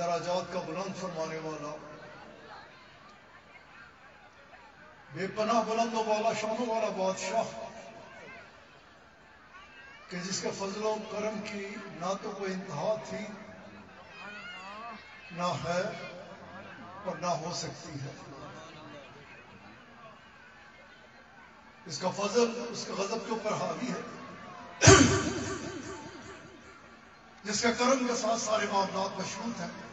دراجات کا بلند فرمانے والا۔ بے پناہ بلند و والا شانوں والا بادشاہ کہ جس کے فضل و کرم کی نہ تو کوئی انتہا تھی، نہ ہے اور نہ ہو سکتی ہے۔ اس کا فضل، اس کے غضب کے اوپر حاوی ہے۔ جس کے کرم کے ساتھ سارے معاملات مشروط ہیں۔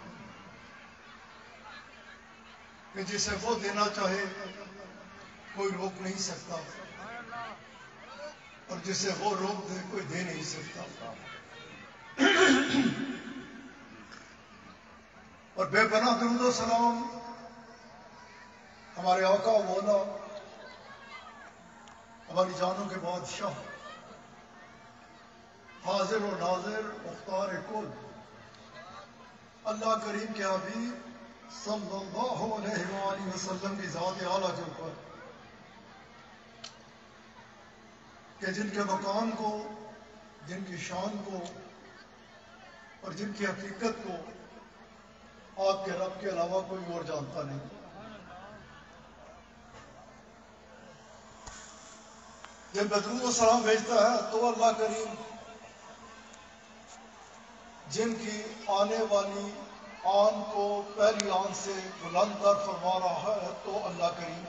کہ جسے وہ دینا چاہے، کوئی روک نہیں سکتا۔ اور جسے وہ روک دے، کوئی دے نہیں سکتا۔ اور بے پناہ درود و سلام، ہمارے آقا و مولا، ہماری جانوں کے بادشاہ، حاضر و ناظر مختار کل، اللہ کریم کے حبیب صلی اللہ علیہ وآلہ وسلم کی ذات اعلیٰ کے اوپر کہ جن کے مکان کو، جن کی شان کو اور جن کی حقیقت کو آپ کے رب کے علاوہ کوئی اور جانتا نہیں۔ جب بدرود و سلام بھیجتا ہے تو اللہ کریم جن کی آنے والی آن کو پہلی آن سے بلند تر فرما رہا ہے تو اللہ کریم۔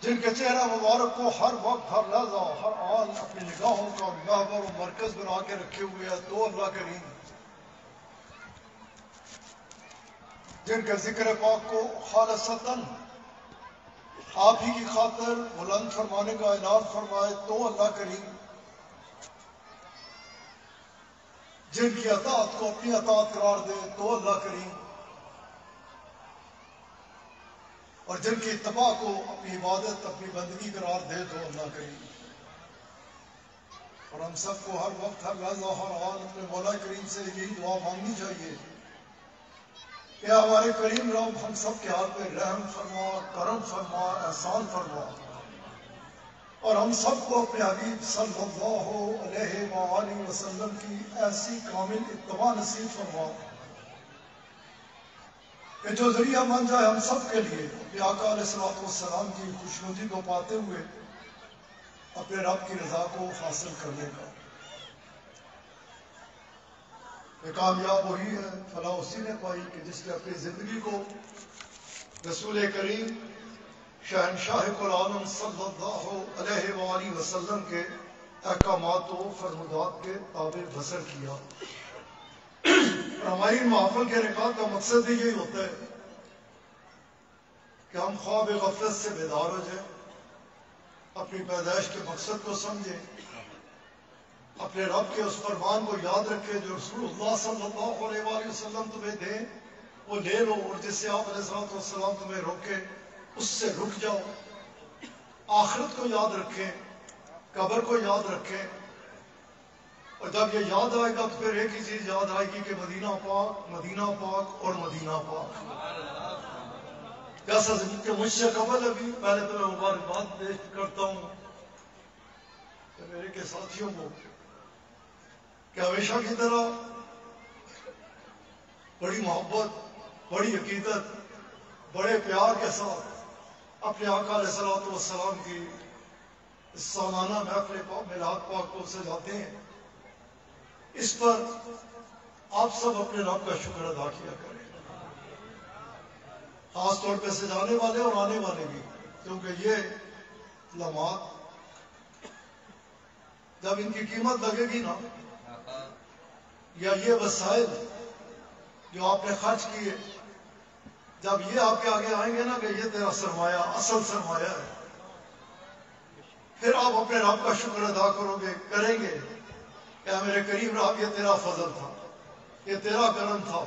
جن کے چہرہ مبارک کو ہر وقت ہر لحظہ ہر آن اپنی نگاہوں کا محور و مرکز بنا کے رکھے ہوئے ہے تو اللہ کریم۔ جن کے ذکر پاک کو خالصتاً آپ ہی کی خاطر بلند فرمانے کا اعلان فرمائے تو اللہ کریم۔ جن کی اطاعت کو اپنی اطاعت قرار دے تو اللہ کریم اور جن کی اتباع کو اپنی عبادت، اپنی بندگی قرار دے تو اللہ کریم اور ہم سب کو ہر وقت، ہر لحظہ، ہر حال اپنے مولا کریم سے یہی دعا مانگنی چاہیے۔ کہ ہمارے کریم رب، ہم سب کے حال پہ رحم فرما، کرم فرما، احسان فرما۔ اور ہم سب کو اپنے حبیب صلی اللہ علیہ وآلہ وسلم کی ایسی کامل اتباع نصیب فرما۔ کہ جو ذریعہ بن جائے ہم سب کے لیے کہ آقا علیہ السلام والسلام کی خوشنودی کو پاتے ہوئے اپنے رب کی رضا کو حاصل کرنے کا۔ یہ کامیاب وہی ہے، فلاح اسی نے پائی کہ جس نے اپنی زندگی کو رسول کریم شہنشاہ قرآن صلی اللہ علیہ وآلہ وسلم کے احکامات و فرمودات کے تابع بسر کیا۔ ہماری محفل کے نکات کا مقصد بھی یہی ہوتا ہے کہ ہم خواب غفلت سے بیدار ہو جائیں، اپنی پیدائش کے مقصد کو سمجھیں، اپنے رب کے اس فرمان کو یاد رکھے جو رسول اللہ صلی اللہ علیہ وآلہ وسلم تمہیں دیں، وہ لے لو اور جس سے آپ علیہ السلام تمہیں روکے اس سے رک جاؤ۔ آخرت کو یاد رکھیں، قبر کو یاد رکھیں۔ اور جب یہ یاد آئے گا تو پھر ایک ہی چیز یاد آئے گی کہ مدینہ پاک مدینہ پاک اور مدینہ پاک۔ کیسا کہ مجھ سے قبل ابھی پہلے تو میں مبارکباد پیش کرتا ہوں۔ کہ میرے کے ساتھیوں کو، کہ ہمیشہ کی طرح بڑی محبت، بڑی عقیدت، بڑے پیار کے ساتھ اپنے آقا علیہ السلام والسلام کی اس سالانہ محفل پاک میلاد پاک کو سجاتے ہیں۔ اس پر آپ سب اپنے رب کا شکر ادا کیا کریں۔ خاص طور پہ سجانے والے اور آنے والے بھی، کیونکہ یہ لمحات جب ان کی قیمت لگے گی نا، یا یہ وسائل جو آپ نے خرچ کیے جب یہ آپ کے آگے آئیں گے نا کہ یہ تیرا سرمایہ اصل سرمایہ ہے، پھر آپ اپنے رب کا شکر ادا کرو گے، کریں گے کہ میرے قریب رب، یہ تیرا فضل تھا، یہ تیرا کرم تھا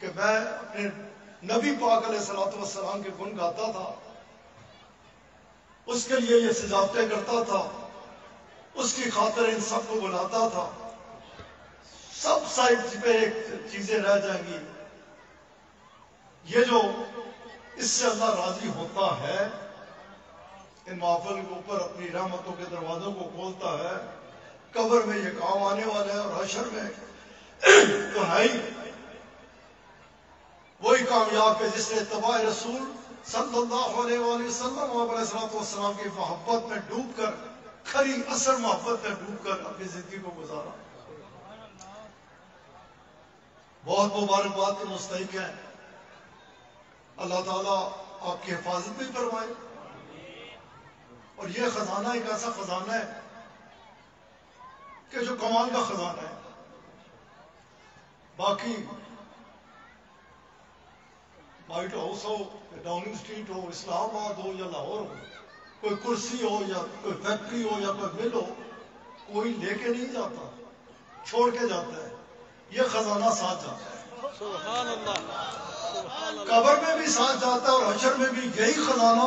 کہ میں اپنے نبی پاک علیہ السلام والسلام کے گن گاتا تھا، اس کے لیے یہ سجاوٹیں کرتا تھا، اس کی خاطر ان سب کو بلاتا تھا۔ سب سائڈ پہ ایک چیزیں رہ جائیں گی۔ یہ جو اس سے اللہ راضی ہوتا ہے، ان محفل کے اوپر، اپنی رحمتوں کے دروازوں کو کھولتا ہے، قبر میں یہ کام آنے والا ہے اور حشر میں تو ہے ہی۔ وہی کامیاب ہے جس نے تباہ رسول صلی اللہ علیہ وآلہ وسلم اور علیہ والسلام کی محبت میں ڈوب کر، کھری اثر محبت میں ڈوب کر اپنی زندگی کو گزارا۔ بہت مبارکباد کے مستحق ہیں۔ اللہ تعالیٰ آپ کی حفاظت بھی فرمائے۔ اور یہ خزانہ ایک ایسا خزانہ ہے کہ جو کمال کا خزانہ ہے۔ باقی وائٹ ہاؤس ہو ڈاؤننگ اسٹریٹ ہو، اسلام آباد ہو یا لاہور ہو، کوئی کرسی ہو یا کوئی فیکٹری ہو یا کوئی مل ہو، کوئی لے کے نہیں جاتا، چھوڑ کے جاتا ہے۔ یہ خزانہ ساتھ جاتا ہے۔ سبحان اللہ۔ قبر میں بھی ساتھ جاتا ہے اور حشر میں بھی یہی خزانہ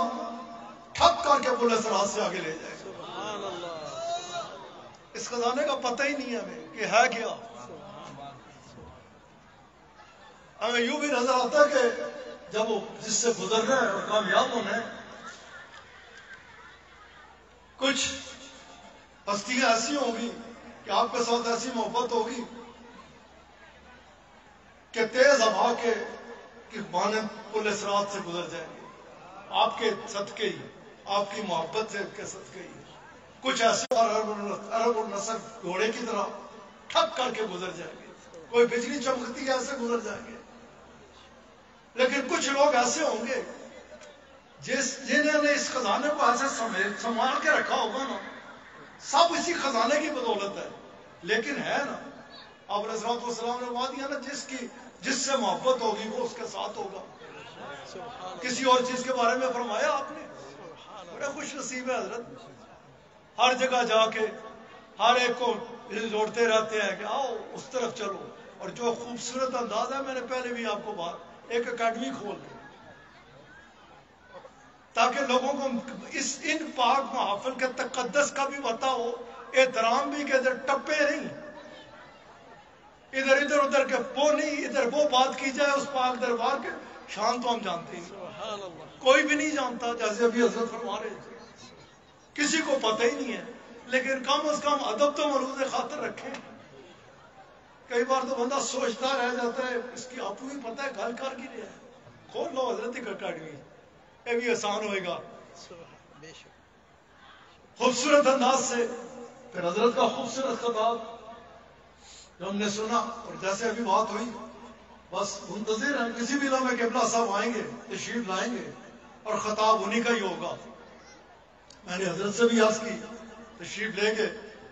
ٹھپ کر کے پولیس راز سے آگے لے جائے۔ گا اس خزانے کا پتہ ہی نہیں ہمیں کہ ہے کیا۔ ہمیں یوں بھی نظر آتا ہے کہ جب وہ جس سے گزر رہے ہیں اور کامیاب ہونا ہے کچھ ہستیاں ایسی ہوں گی کہ آپ کے ساتھ ایسی محبت ہوگی کہ تیز ہوا کے کہ مانند پولیس رات سے گزر جائیں گے۔ آپ کے صدقے ہی، آپ کی محبت سے کے صدقے ہی۔ کچھ ایسے اور عرب عرب النصر گھوڑے کی طرح ٹھپ کر کے گزر جائیں گے۔ کوئی بجلی چمکتی ہے، ایسے گزر جائیں گے۔ لیکن کچھ لوگ ایسے ہوں گے، جس جنہوں نے اس خزانے کو ایسے سمیت- سنبھال کے رکھا ہوگا نا، سب اسی خزانے کی بدولت ہے۔ لیکن ہے نا آپ رضرات والسلام نے وعدہ دیا نا، جس کی جس سے محبت ہوگی وہ اس کے ساتھ ہوگا۔ کسی اور چیز کے بارے میں فرمایا آپ نے؟ بڑا خوش نصیب ہے حضرت۔ ہر جگہ جا کے ہر ایک کو جوڑتے رہتے ہیں کہ آؤ، اس طرف چلو۔ اور جو خوبصورت انداز ہے، میں نے پہلے بھی آپ کو بات، ایک اکیڈمی کھول دی۔ تاکہ لوگوں کو اس، ان پاک محافل کے تقدس کا بھی پتا ہو، احترام بھی کہ ٹپے نہیں۔ ادھر ادھر ادھر کے وہ نہیں ادھر وہ بات کی جائے اس پاک دربار کے شان تو ہم جانتے ہیں۔ کوئی بھی نہیں جانتا جیسے ابھی حضرت فرما رہے کسی کو پتہ ہی نہیں ہے لیکن کم از کم ادب تو مروز خاطر رکھیں۔ کئی بار تو بندہ سوچتا رہ جاتا ہے اس کی آپ بھی پتہ ہے گل کر کی رہا ہے۔ کھول لو حضرت اکیڈمی یہ بھی آسان ہوئے گا۔ خوبصورت انداز سے پھر حضرت کا خوبصورت خطاب۔ جو ہم نے سنا اور جیسے ابھی بات ہوئی، بس منتظر ہیں، کسی بھی لمحے قبلہ صاحب آئیں گے، تشریف لائیں گے اور خطاب انہی کا ہی ہوگا۔ میں نے حضرت سے بھی عرض کی، تشریف لے گے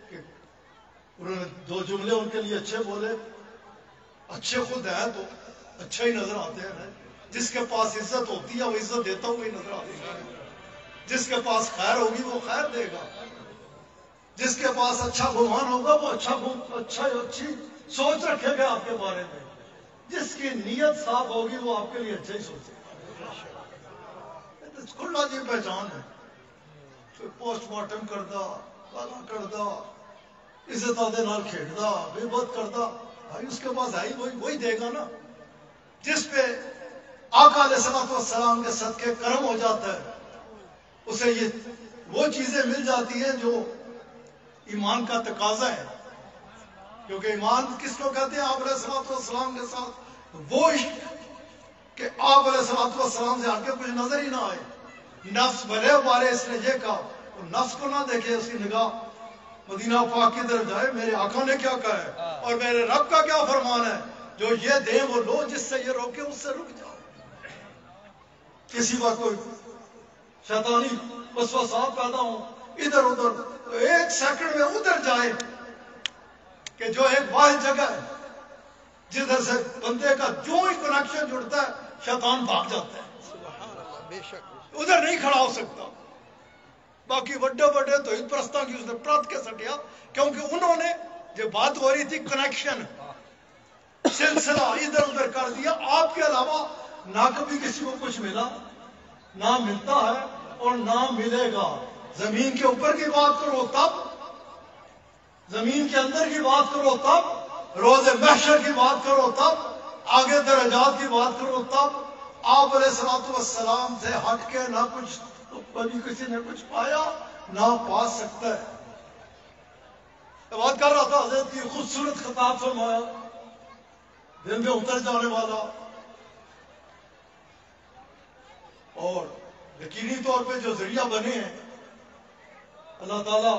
کہ انہوں نے دو جملے ان کے لیے اچھے بولے۔ اچھے خود ہیں تو اچھا ہی نظر آتے ہیں۔ جس کے پاس عزت ہوتی ہے، وہ عزت دیتا ہوا ہی نظر آتا ہے۔ جس کے پاس خیر ہوگی، وہ خیر دے گا۔ جس کے پاس اچھا گمان ہوگا وہ اچھا گم- اچھا اچھی سوچ رکھے گا آپ کے بارے میں۔ جس کی نیت صاف ہوگی وہ آپ کے لیے اچھا ہی سوچے گا۔ کھلا جی پہچان ہے۔ کوئی پوسٹ مارٹم کرتا گالا کرتا، عزت آدھے نال کھیڑتا بے بت کرتا، بھائی اس کے پاس آئی وہی وہی دے گا نا۔ جس پہ آقا علیہ السلام والسلام کے صدقے کرم ہو جاتا ہے، اسے یہ وہ چیزیں مل جاتی ہیں جو ایمان کا تقاضا ہے۔ کیونکہ ایمان کس کو کہتے ہیں؟ آپ علیہ السلام والسلام کے ساتھ۔ وہ عشق کہ آپ علیہ السلام والسلام سے ہٹ کے کچھ نظر ہی نہ آئے۔ نفس بھلے بارے اس نے یہ کہا۔ وہ نفس کو نہ دیکھے اس کی نگاہ مدینہ پاک کی طرف جائے۔ میرے آقا نے کیا کہا ہے؟ اور میرے رب کا کیا فرمان ہے؟ جو یہ دے وہ لو جس سے یہ روکے اس سے رک جاؤ۔ کسی کا کوئی شیطانی وسوسات پیدا ہو ادھر ادھر تو ایک سیکنڈ میں ادھر جائے کہ جو ایک واحد جگہ ہے، جدھر سے بندے کا جو ہی کنیکشن جڑتا ہے، شیطان بھاگ جاتا ہے۔ ادھر نہیں کھڑا ہو سکتا۔ باقی بڑے بڑے تو ہند پرستوں کی اس نے پرت کے سٹیا، کیونکہ انہوں نے جو بات ہو رہی تھی کنیکشن سلسلہ ادھر ادھر کر دیا۔ آپ کے علاوہ نہ کبھی کسی کو کچھ ملا، نہ ملتا ہے اور نہ ملے گا۔ زمین کے اوپر کی بات کرو تب، زمین کے اندر کی بات کرو تب، روز محشر کی بات کرو تب، آگے درجات کی بات کرو تب، آپ علیہ السلام والسلام سے ہٹ کے نہ کچھ کبھی کسی نے کچھ پایا، نہ پا سکتا ہے۔ بات کر رہا تھا، حضرت کی خوبصورت خطاب فرمایا، دل میں اتر جانے والا۔ اور یقینی طور پہ جو ذریعہ بنے ہیں اللہ تعالیٰ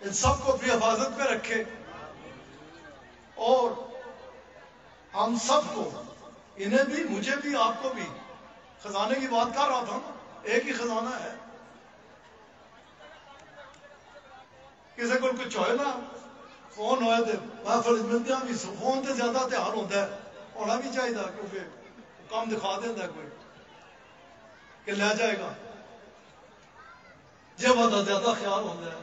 ان سب کو اپنی حفاظت میں رکھے اور ہم سب کو، انہیں بھی، مجھے بھی، آپ کو بھی، خزانے کی بات کر رہا تھا نا، ایک ہی خزانہ ہے۔ کسی کو کچھ ہوئے نا، فون ہوئے تھے میں فرض ملتے ہیں فون سے زیادہ دھیان ہوتا ہے ہونا بھی چاہیے کیونکہ کام دکھا دیتا کوئی، کہ لے جائے گا۔ یہ بہت زیادہ خیال ہوتا ہے۔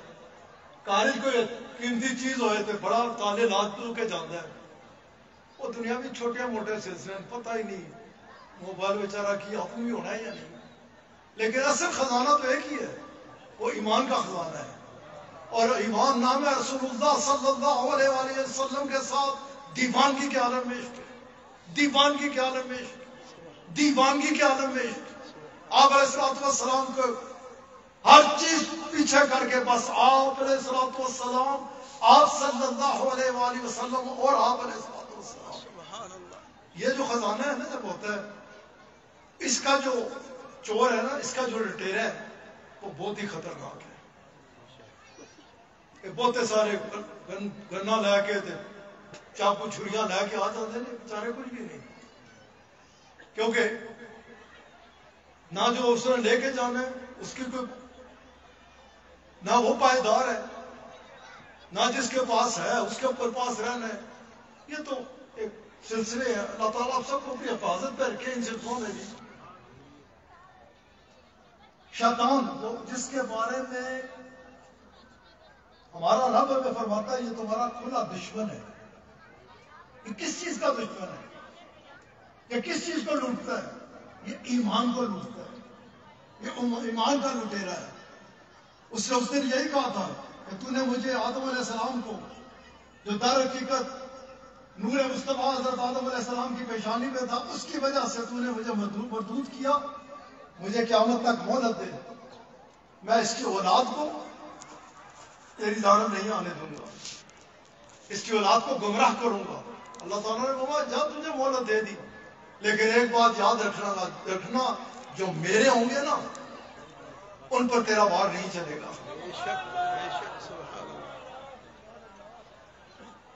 کارج کوئی قیمتی چیز ہوئے تو بڑا تالے لاد تو کے جانا ہے۔ وہ دنیا میں چھوٹے موٹے سلسلے پتہ ہی نہیں موبائل بیچارہ کی حکم بھی ہونا ہے یا نہیں۔ لیکن اصل خزانہ تو ایک ہی ہے، وہ ایمان کا خزانہ ہے۔ اور ایمان نام ہے رسول اللہ صلی اللہ علیہ وآلہ وسلم کے ساتھ دیوانگی کے عالم میں عشق۔ ہے دیوانگی کے عالم میں عشق۔ دیوانگی کے عالم میں عشق۔ آپ علیہ السلام کو ہر چیز پیچھے کر کے بس آپ علیہ السلام والسلام آپ صلی اللہ علیہ وآلہ وسلم اور آپ علیہ السلام یہ جو خزانہ ہے نا جب ہوتا ہے اس کا جو چور ہے نا اس کا جو لٹیرا ہے وہ بہت ہی خطرناک ہے۔ بہت سارے گن- گنا لے کے تے چاقو چھریاں لے کے آ جاتے ہیں بےچارے کچھ بھی نہیں۔ کیونکہ نہ جو اس نے لے کے جانا ہے اس کی کوئی نہ وہ پائیدار ہے، نہ جس کے پاس ہے، اس کے اوپر پاس رہنا ہے۔ یہ تو ایک سلسلے ہیں۔ اللہ تعالیٰ آپ سب کو اپنی حفاظت پہ رکھے، ان سلسلوں میں بھی شیطان جس کے بارے میں ہمارا رب ہمیں فرماتا ہے، یہ تمہارا کھلا دشمن ہے۔ یہ کس چیز کا دشمن ہے؟ یہ کس چیز کو لوٹتا ہے؟ یہ ایمان کو لوٹتا ہے۔ یہ ایمان کا لٹیرا ہے۔ اس نے اس دن یہی کہا تھا کہ تو نے مجھے آدم علیہ السلام کو، جو در حقیقت نور مصطفیٰ حضرت آدم علیہ السلام کی پیشانی میں تھا، اس کی وجہ سے تو نے مجھے مردود مردود کیا۔ مجھے قیامت تک مہلت دے۔ میں اس کی اولاد کو تیری جانب نہیں آنے دوں گا۔ اس کی اولاد کو گمراہ کروں گا۔ اللہ تعالیٰ نے کہا جب تجھے مہلت دے دی۔ لیکن ایک بات یاد رکھنا رکھنا، جو میرے ہوں گے نا ان پر تیرا وار نہیں چلے گا۔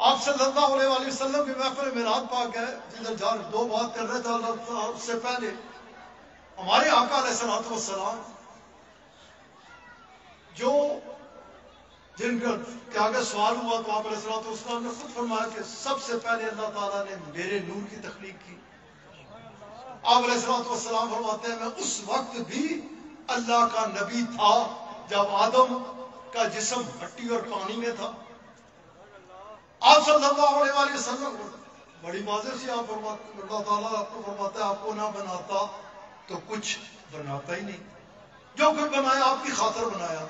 آپ صلی اللہ علیہ وآلہ وسلم کی محفل میرات پاک ہے، جدھر جا دو بات کر رہے تھے، اللہ تعالیٰ سے پہلے، ہمارے آقا علیہ السلام والسلام جو جن کا کے آگے سوال ہوا تو آپ علیہ السلام والسلام نے خود فرمایا کہ سب سے پہلے اللہ تعالیٰ نے میرے نور کی تخلیق کی۔ آپ علیہ السلام والسلام فرماتے ہیں، میں اس وقت بھی اللہ کا نبی تھا، جب آدم کا جسم مٹی اور پانی میں تھا۔ آپ صلی اللہ علیہ وآلہ وسلم، بڑی واضح سی آپ فرماتے اللہ تعالیٰ آپ کو فرماتا ہے، آپ کو نہ بناتا تو کچھ بناتا ہی نہیں۔ جو کچھ بنایا، آپ کی خاطر بنایا۔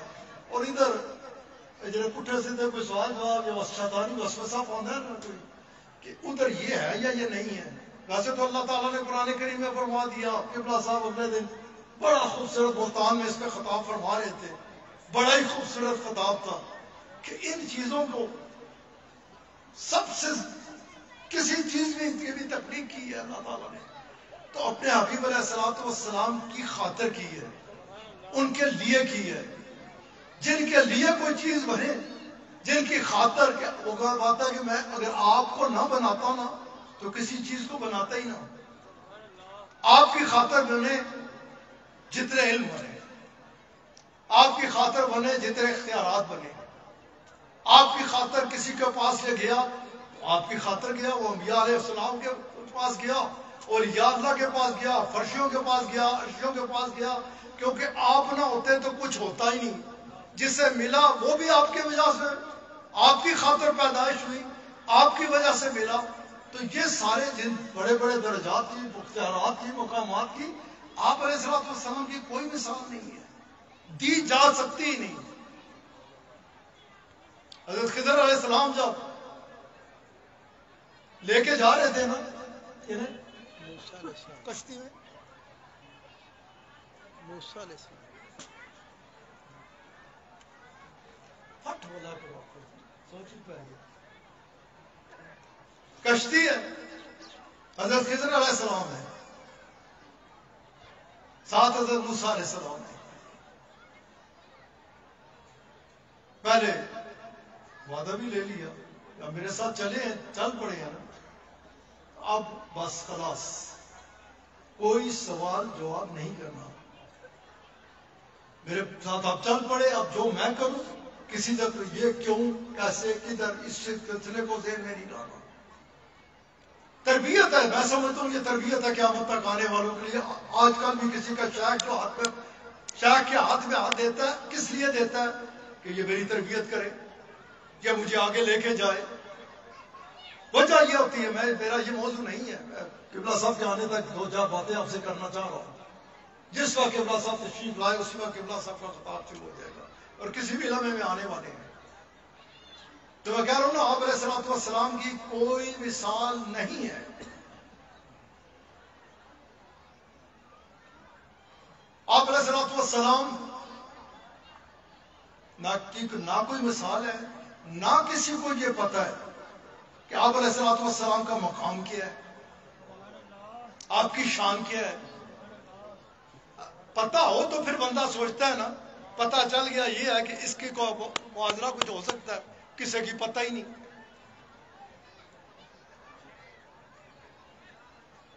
اور ادھر جڑے پٹھے سیدھے کوئی سوال جواب یا شیطانی وسوسہ پاؤندا ہے نا کوئی؟ کہ ادھر یہ ہے یا یہ نہیں ہے۔ ویسے تو اللہ تعالیٰ نے قرآن کریم میں فرما دیا قبلہ صاحب اگلے دن بڑا خوبصورت بہتان میں اس پہ خطاب فرما رہے تھے۔ بڑا ہی خوبصورت خطاب تھا کہ ان چیزوں کو سب سے کسی چیز میں کی بھی تکلیف کی ہے اللہ تعالیٰ نے۔ تو اپنے حبیب علیہ السلام والسلام کی خاطر کی ہے، ان کے لیے کی ہے۔ جن کے لیے کوئی چیز بنے، جن کی خاطر کیا وہ بات ہے کہ میں اگر آپ کو نہ بناتا نا، تو کسی چیز کو بناتا ہی نہ۔ آپ کی خاطر بنے جتنے علم بنے، آپ کی خاطر بنے جتنے اختیارات بنے۔ آپ کی خاطر کسی کے پاس یہ گیا، آپ کی خاطر گیا، وہ انبیاء علیہ السلام کے پاس گیا اور اللہ کے پاس گیا، فرشیوں کے پاس گیا، عرشیوں کے پاس گیا، کیونکہ آپ نہ ہوتے تو کچھ ہوتا ہی نہیں۔ جس سے ملا وہ بھی آپ کی وجہ سے۔ آپ کی خاطر پیدائش ہوئی، آپ کی وجہ سے ملا۔ تو یہ سارے جن بڑے بڑے درجات کی اختیارات کی، مقامات کی آپ علیہ السلام والسلام کی کوئی مثال نہیں ہے۔ دی جا سکتی ہی نہیں۔ حضرت خضر علیہ السلام جب لے کے جا رہے تھے نا کشتی میں۔ کشتی ہے۔ حضرت خضر علیہ السلام ہے۔ ساتھ حضرت موسیٰ علیہ السلام ہے پہلے وعدہ بھی لے لیا اب میرے ساتھ چلے ہیں چل پڑے ہیں نا اب بس خلاص کوئی سوال جواب نہیں کرنا میرے ساتھ اب چل پڑے اب جو میں کروں کسی طرح یہ کیوں کیسے کدھر اس سلسلے کو دیر میں نہیں ڈالنا تربیت ہے میں سمجھتا ہوں یہ تربیت ہے قیامت تک آنے والوں کے لیے۔ آج کل بھی کسی کا شیخ جو ہاتھ میں شیخ کے ہاتھ میں ہاتھ دیتا ہے، کس لیے دیتا ہے؟ کہ یہ میری تربیت کرے، یا مجھے آگے لے کے جائے۔ وجہ یہ ہوتی ہے، میں میرا یہ موضوع نہیں ہے۔ قبلہ صاحب کے آنے تک دو چار باتیں آپ سے کرنا چاہ رہا ہوں۔ جس وقت قبلہ صاحب تشریف لائے، اسی وقت قبلہ صاحب کا خطاب شروع ہو جائے گا۔ اور کسی بھی لمحے میں آنے والے ہیں۔ تو میں کہہ رہا ہوں نا آپ علیہ السلام والسلام کی کوئی مثال نہیں ہے، آپ علیہ السلام والسلام نہ کی نہ کوئی مثال ہے، نہ کسی کو یہ پتا ہے کہ آپ علیہ السلام والسلام کا مقام کیا ہے، آپ کی شان کیا ہے۔ پتا ہو تو پھر بندہ سوچتا ہے نا پتا چل گیا یہ ہے کہ اس کی کو موازنہ کچھ ہو سکتا ہے۔ کسی کی پتہ ہی نہیں۔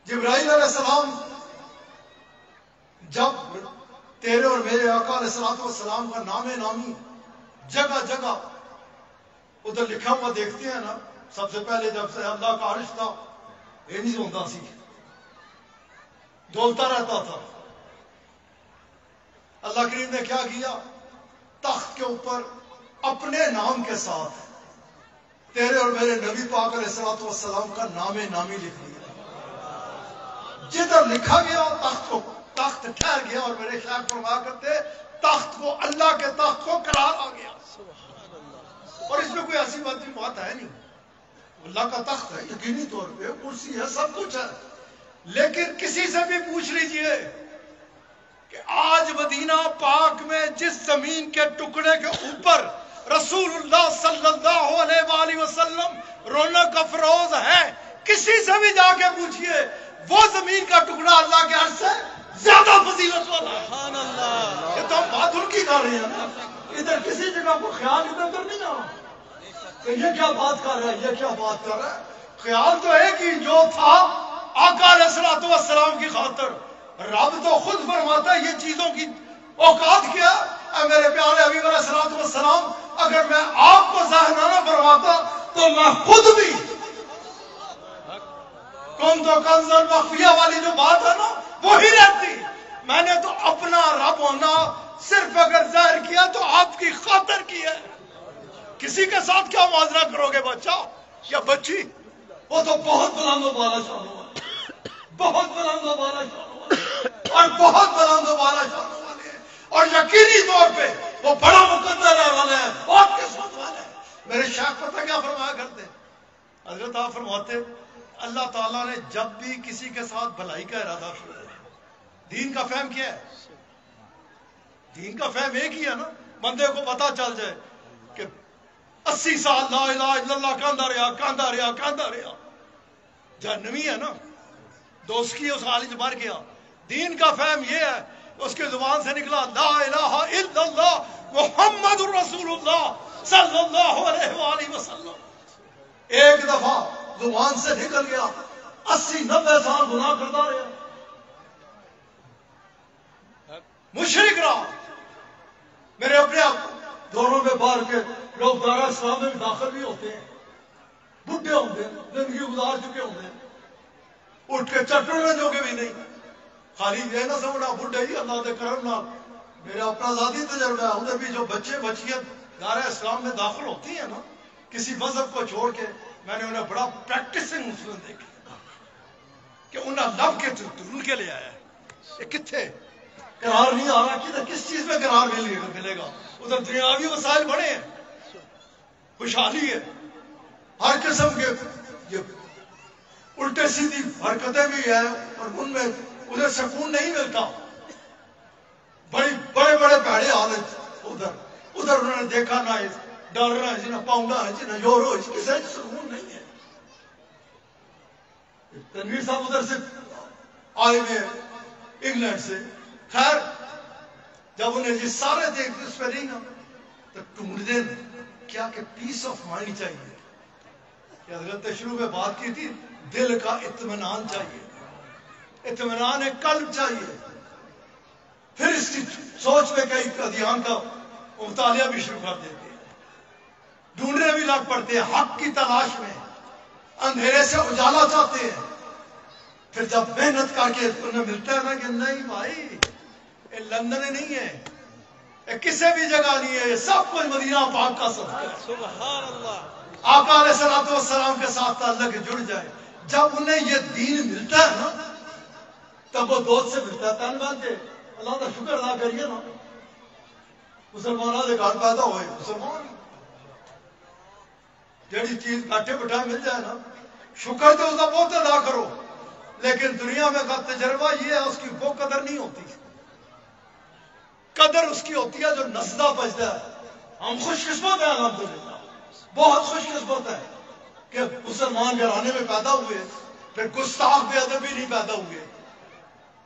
جبرائیل علیہ السلام جب تیرے اور میرے آقا علیہ السلام والسلام کا نام نامی جگہ جگہ ادھر لکھا ہوا دیکھتے ہیں نا، سب سے پہلے جب سے اللہ کا عرش تھا، یہ نہیں ہوتا سی۔ ڈولتا رہتا تھا۔ اللہ کریم نے کیا کیا؟ تخت کے اوپر اپنے نام کے ساتھ تیرے اور میرے نبی پاک علیہ السلام والسلام کا نام نامی لکھ دیا۔ جدھر لکھا گیا، تخت کو تخت ٹھہر گیا اور میرے شاید فرما کرتے تخت کو اللہ کے تخت کو قرار آ گیا۔ اور اس میں کوئی ایسی بات بھی بات ہے نہیں۔ اللہ کا تخت ہے، یقینی طور پہ کرسی ہے، سب کچھ ہے۔ لیکن کسی سے بھی پوچھ لیجیے کہ آج مدینہ پاک میں جس زمین کے ٹکڑے کے اوپر رسول اللہ صلی اللہ علیہ وآلہ وسلم رونق افروز ہے۔ کسی سے بھی جا کے پوچھئے وہ زمین کا ٹکڑا اللہ کے عرض سے زیادہ فضیلت والا ہے۔ سبحان اللہ۔ یہ تو ہم بات ان کی کر رہے ہیں ادھر کسی جگہ کو خیال ادھر ادھر نہیں آ کہ یہ کیا بات کر رہا ہے یہ کیا بات کر رہا ہے۔ خیال تو ایک ہی جو تھا آقا علیہ السلام کی خاطر۔ رب تو خود فرماتا ہے یہ چیزوں کی اوقات کیا؟ اے میرے پیارے حبیب علیہ السلام اگر میں آپ کو ظاہرانہ فرماتا تو میں خود بھی کون تو کنزل مخفیہ والی جو بات ہے نا، وہی رہتی۔ میں نے تو اپنا رب ہونا صرف اگر ظاہر کیا تو آپ کی خاطر کی ہے۔ کسی کے ساتھ کیا موازنہ کرو گے بچہ یا بچی؟ وہ تو بہت بلند و بالا شان والے بہت بلند و بالا شان والے اور بہت بلند و بالا شان والے اور یقینی طور پہ وہ بڑا مقدر ہے والے ہیں بہت قسمت والے ہیں میرے شاخ پتہ کیا فرمایا کرتے؟ ہیں حضرت آپ فرماتے، اللہ تعالیٰ نے جب بھی کسی کے ساتھ بھلائی کا ارادہ شروع کیا، دین کا فہم کیا ہے؟ دین کا فہم ایک ہی ہے نا، بندے کو پتا چل جائے کہ اسی سال لا الہ الا اللہ کاندہ رہا کاندہ رہا کاندہ رہا۔ جہنمی ہے نا۔ دوست کی اس حال مر گیا۔ دین کا فہم یہ ہے اس کے زبان سے نکلا، لا الہ الا اللہ، محمد الرسول اللہ صلی اللہ علیہ وآلہ وسلم۔ ایک دفعہ زبان سے نکل گیا، اسی نبے سال گناہ کرتا رہا۔ مشرق رہا۔ میرے اپنے دوروں میں باہر کے لوگ دارا اسلام میں داخل بھی ہوتے ہیں۔ بڈھے ہوتے ہیں زندگی گزار چکے ہوتے ہیں اٹھ کے چٹنے جو بھی نہیں۔ خالی یہ نہ سمجھنا، بڈھے ہی اللہ دے کرم نال۔ میرا اپنا ذاتی تجربہ ہے، ادھر بھی جو بچے بچیاں دارا اسلام میں داخل ہوتی ہیں نا، کسی مذہب کو چھوڑ کے میں نے انہیں بڑا پریکٹسنگ مسلم دیکھی کہ انہیں لب کے ڈھونڈ کے لے آیا یہ کتنے قرار نہیں آ رہا کدھر کس چیز میں قرار ملے گا ملے گا۔ ادھر دنیاوی وسائل بڑے ہیں۔ خوشحالی ہے۔ ہر قسم کے یہ الٹے سیدھی حرکتیں بھی ہیں اور ان میں ادھر سکون نہیں ملتا۔ بڑی بڑے بڑے بھڑے حالت ادھر۔ ادھر انہوں نے دیکھا نہ ڈالر ہے جنہیں پاؤنڈا ہے جنہیں یورو ہے کسی سکون نہیں ہے۔ تنویر صاحب ادھر سے آئے ہوئے انگلینڈ سے۔ خیر، جب انہیں یہ سارے دیکھتے اس پہ نہیں نا، تو ڈھونڈ دیں کیا کہ پیس آف مائنڈ چاہیے۔ حضرت شروع میں بات کی تھی، دل کا اطمینان چاہیے۔ اطمینان قلب چاہیے۔ پھر اس کی سوچ میں کئی قدیان کا مطالعہ بھی شروع کر دیتے ہیں۔ ڈھونڈنے بھی لگ پڑتے ہیں حق کی تلاش میں اندھیرے سے اجالا چاہتے ہیں۔ پھر جب محنت کر کے انہیں ملتا ہے نا کہ نہیں بھائی یہ لندن نہیں ہے۔ یہ کسی بھی جگہ نہیں ہے یہ سب کچھ مدینہ پاک کا سب ہے۔ سبحان اللہ۔ آقا علیہ السلام کے ساتھ تعلق جڑ جائے۔ جب انہیں یہ دین ملتا ہے نا تب وہ دوست سے ملتا ہے؟ تن باندھے اللہ کا شکر ادا کریے نا۔ مسلمانوں کے گھر پیدا ہوئے۔ مسلمان۔ جیڑی چیز کاٹے بٹھائے مل جائے نا، شکر تو اس کا بہت ادا کرو۔ لیکن دنیا میں کا تجربہ یہ ہے، اس کی وہ قدر نہیں ہوتی۔ قدر اس کی ہوتی ہے جو نسدہ بجتا ہے۔ ہم خوش قسمت ہیں، الحمدللہ۔ بہت خوش قسمت ہے کہ مسلمان گھرانے میں پیدا ہوئے، پھر گستاخ بے ادبی نہیں پیدا ہوئے۔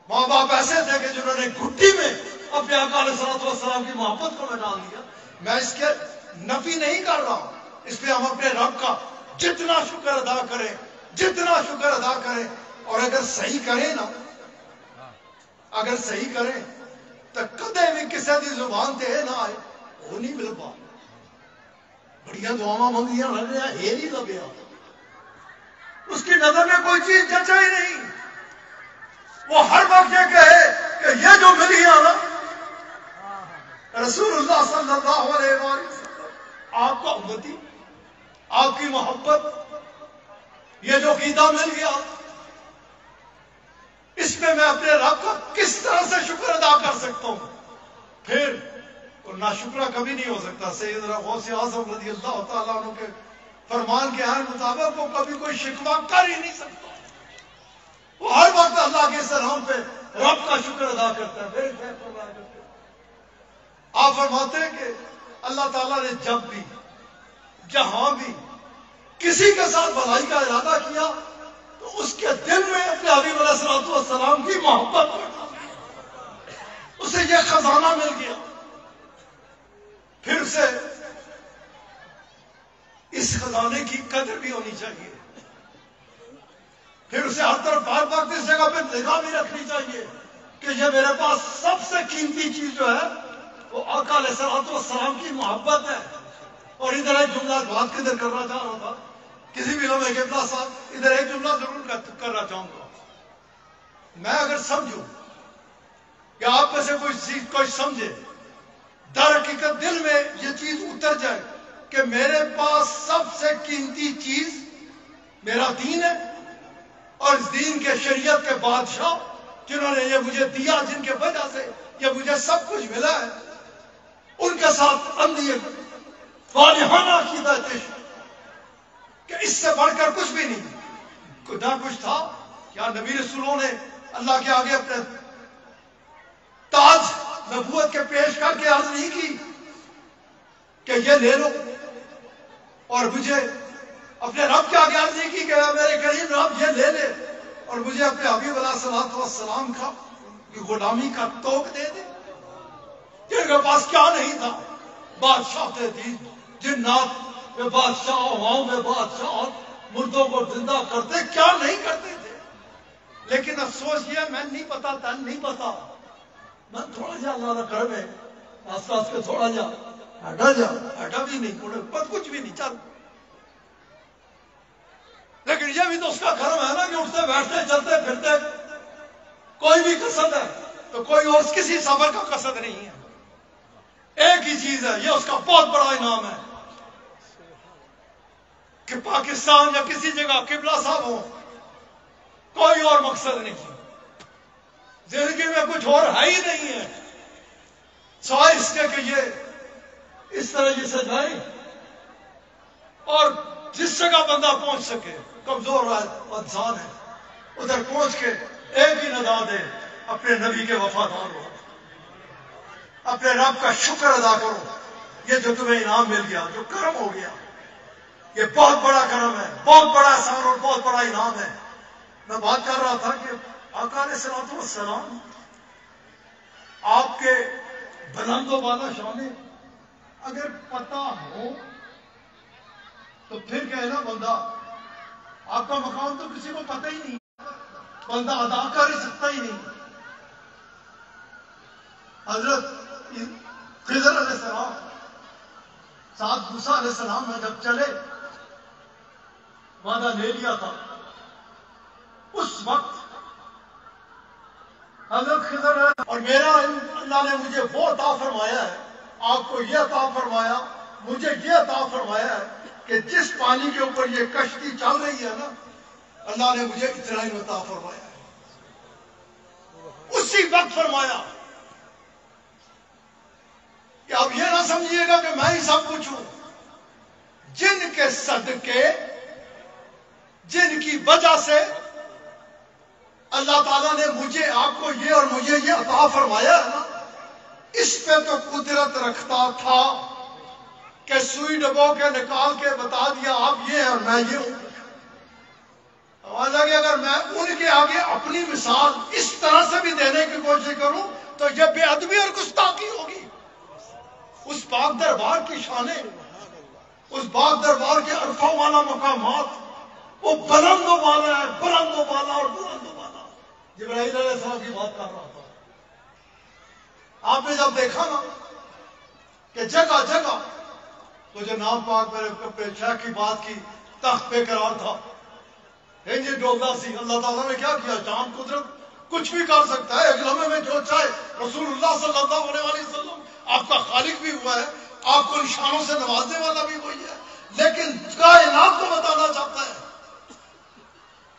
ماں باپ ایسے تھے کہ جنہوں نے گھٹی میں اپنے آقا علیہ الصلوۃ والسلام کی محبت کو میں ڈال دیا۔ میں اس کے نفی نہیں کر رہا ہوں۔ اس پہ ہم اپنے رب کا جتنا شکر ادا کریں، جتنا شکر ادا کریں۔ اور اگر صحیح کریں نا، اگر صحیح کریں، تو کدے بھی کسی دی زبان تے نہ آئے، وہ نہیں مل پا بڑیاں دعاواں منگیاں رہ رہا یہ نہیں لگیا اس کی نظر میں کوئی چیز جچا ہی نہیں۔ وہ ہر وقت یہ کہے کہ یہ جو مل گیا نا رسول اللہ صلی اللہ علیہ وآلہ وسلم، آپ کا امتی، آپ کی محبت، یہ جو قیدہ مل گیا، اس میں میں اپنے رب کا کس طرح سے شکر ادا کر سکتا ہوں؟ پھر، اور نہ شکرہ کبھی نہیں ہو سکتا، سیدنا غوث اعظم رضی اللہ تعالیٰ عنہ کے فرمان کے عین مطابق وہ کبھی کوئی شکوہ کر ہی نہیں سکتا۔ وہ ہر وقت اللہ کے سلام پہ رب کا شکر ادا کرتا ہے، میرے خیر فرمایا کرتے آپ فرماتے ہیں کہ اللہ تعالیٰ نے جب بھی، جہاں بھی کسی کے ساتھ بھلائی کا ارادہ کیا، تو اس کے دل میں اپنے حبیب علیہ السلام والسلام کی محبت اسے یہ خزانہ مل گیا۔ پھر سے اس خزانے کی قدر بھی ہونی چاہیے۔ پھر اسے ہر طرف بار بار اس جگہ پہ نگاہ بھی رکھنی چاہیے کہ یہ میرے پاس سب سے قیمتی چیز جو ہے، وہ آقا علیہ السلام والسلام کی محبت ہے۔ اور ادھر ایک جملہ بات کدھر کرنا چاہ رہا تھا، کسی بھی لمحے کے پاس ادھر ایک جملہ ضرور کرنا چاہوں گا۔ میں اگر سمجھوں کہ آپ میں سے کوئی چیز کوئی سمجھے، در حقیقت دل میں یہ چیز اتر جائے کہ میرے پاس سب سے قیمتی چیز میرا دین ہے اور اس دین کے شریعت کے بادشاہ جنہوں نے یہ مجھے دیا، جن کے وجہ سے یہ مجھے سب کچھ ملا ہے، ان کے ساتھ اندھی فالحانہ عقیدہ عشق کہ اس سے بڑھ کر کچھ بھی نہیں۔ نہ کچھ تھا کیا نبی رسولوں نے اللہ کے آگے اپنے تاج نبوت کے پیش کر کے عرض نہیں کی کہ یہ لے لو اور مجھے اپنے رب کے آگے عرض کی کہ میرے کریم رب، یہ لے لے۔ اور مجھے اپنے حبیب علیہ الصلوۃ والسلام کا یہ غلامی کا توق دے دے۔ جن کے پاس کیا نہیں تھا؟ بادشاہ تھے تھی جنات میں بادشاہ ہواؤں میں بادشاہ مردوں کو زندہ کرتے کیا نہیں کرتے تھے؟ لیکن افسوس یہ میں نہیں پتا، تن نہیں پتا۔ میں تھوڑا جا اللہ کا کرم ہے، آس پاس کے تھوڑا جا۔ ہٹا جا، ہٹا بھی نہیں کوڑے کچھ بھی نہیں۔ چل۔ لیکن یہ بھی تو اس کا کرم ہے نا کہ اٹھتے بیٹھتے چلتے پھرتے کوئی بھی قصد ہے تو کوئی اور کسی صبر کا قصد نہیں ہے۔ ایک ہی چیز ہے، یہ اس کا بہت بڑا انعام ہے کہ پاکستان یا کسی جگہ قبلہ صاحب ہو کوئی اور مقصد نہیں۔ زندگی میں کچھ اور ہے ہی نہیں ہے۔ سوائے اس کے کہ یہ اس طرح یہ سجائے اور جس جگہ بندہ پہنچ سکے، کمزور انسان ہے، ادھر پہنچ کے ایک ہی ندا دے، اپنے نبی کے وفادار ہو۔ اپنے رب کا شکر ادا کرو۔ یہ جو تمہیں انعام مل گیا، جو کرم ہو گیا، یہ بہت بڑا کرم ہے، بہت بڑا احسان اور بہت بڑا انعام ہے۔ میں بات کر رہا تھا کہ آقا علیہ السلام والسلام آپ کے بلند و بالا شانے اگر پتا ہو تو پھر کہنا بندہ، آپ کا مقام تو کسی کو پتہ ہی نہیں۔ بندہ ادا کر ہی سکتا ہی نہیں۔ حضرت خضر علیہ السلام، ساتھ موسا علیہ السلام میں جب چلے، وعدہ لے لیا تھا۔ اس وقت حضرت خضر اور میرا اللہ نے مجھے وہ عطا فرمایا ہے، آپ کو یہ عطا فرمایا، مجھے یہ عطا فرمایا ہے کہ جس پانی کے اوپر یہ کشتی چل رہی ہے نا، اللہ نے مجھے اتنا ہی عطا فرمایا۔ ہے اسی وقت فرمایا کہ آپ یہ نہ سمجھیے گا کہ میں ہی سب کچھ ہوں۔ جن کے صدقے، جن کی وجہ سے اللہ تعالیٰ نے مجھے، آپ کو یہ اور مجھے یہ عطا فرمایا ہے نا، اس پہ تو قدرت رکھتا تھا۔ کہ سوئی ڈبو کے نکال کے بتا دیا، آپ یہ ہیں اور میں یہ ہوں۔ حالانکہ اگر میں ان کے آگے اپنی مثال اس طرح سے بھی دینے کی کوشش کروں، تو یہ بے ادبی اور گستاخی ہوگی۔ اس پاک دربار کی شانیں، اس پاک دربار کے عرفوں والا مقامات، وہ بلند و بالا ہے بلند و بالا اور بلند و بالا جبرائیل علیہ السلام کی بات کر رہا تھا۔ آپ نے جب دیکھا نا کہ جگہ جگہ تو جو نام پاک میرے کپڑے شیخ کی بات کی، تخت پہ قرار تھا۔ یہ ڈولنا سی، اللہ تعالیٰ نے کیا کیا؟ جان، قدرت کچھ بھی کر سکتا ہے ایک لمحے میں جو چاہے۔ رسول اللہ صلی اللہ علیہ وسلم آپ کا خالق بھی ہوا ہے، آپ کو نشانوں سے نوازنے والا بھی وہی ہے۔ لیکن کائنات کو بتانا چاہتا ہے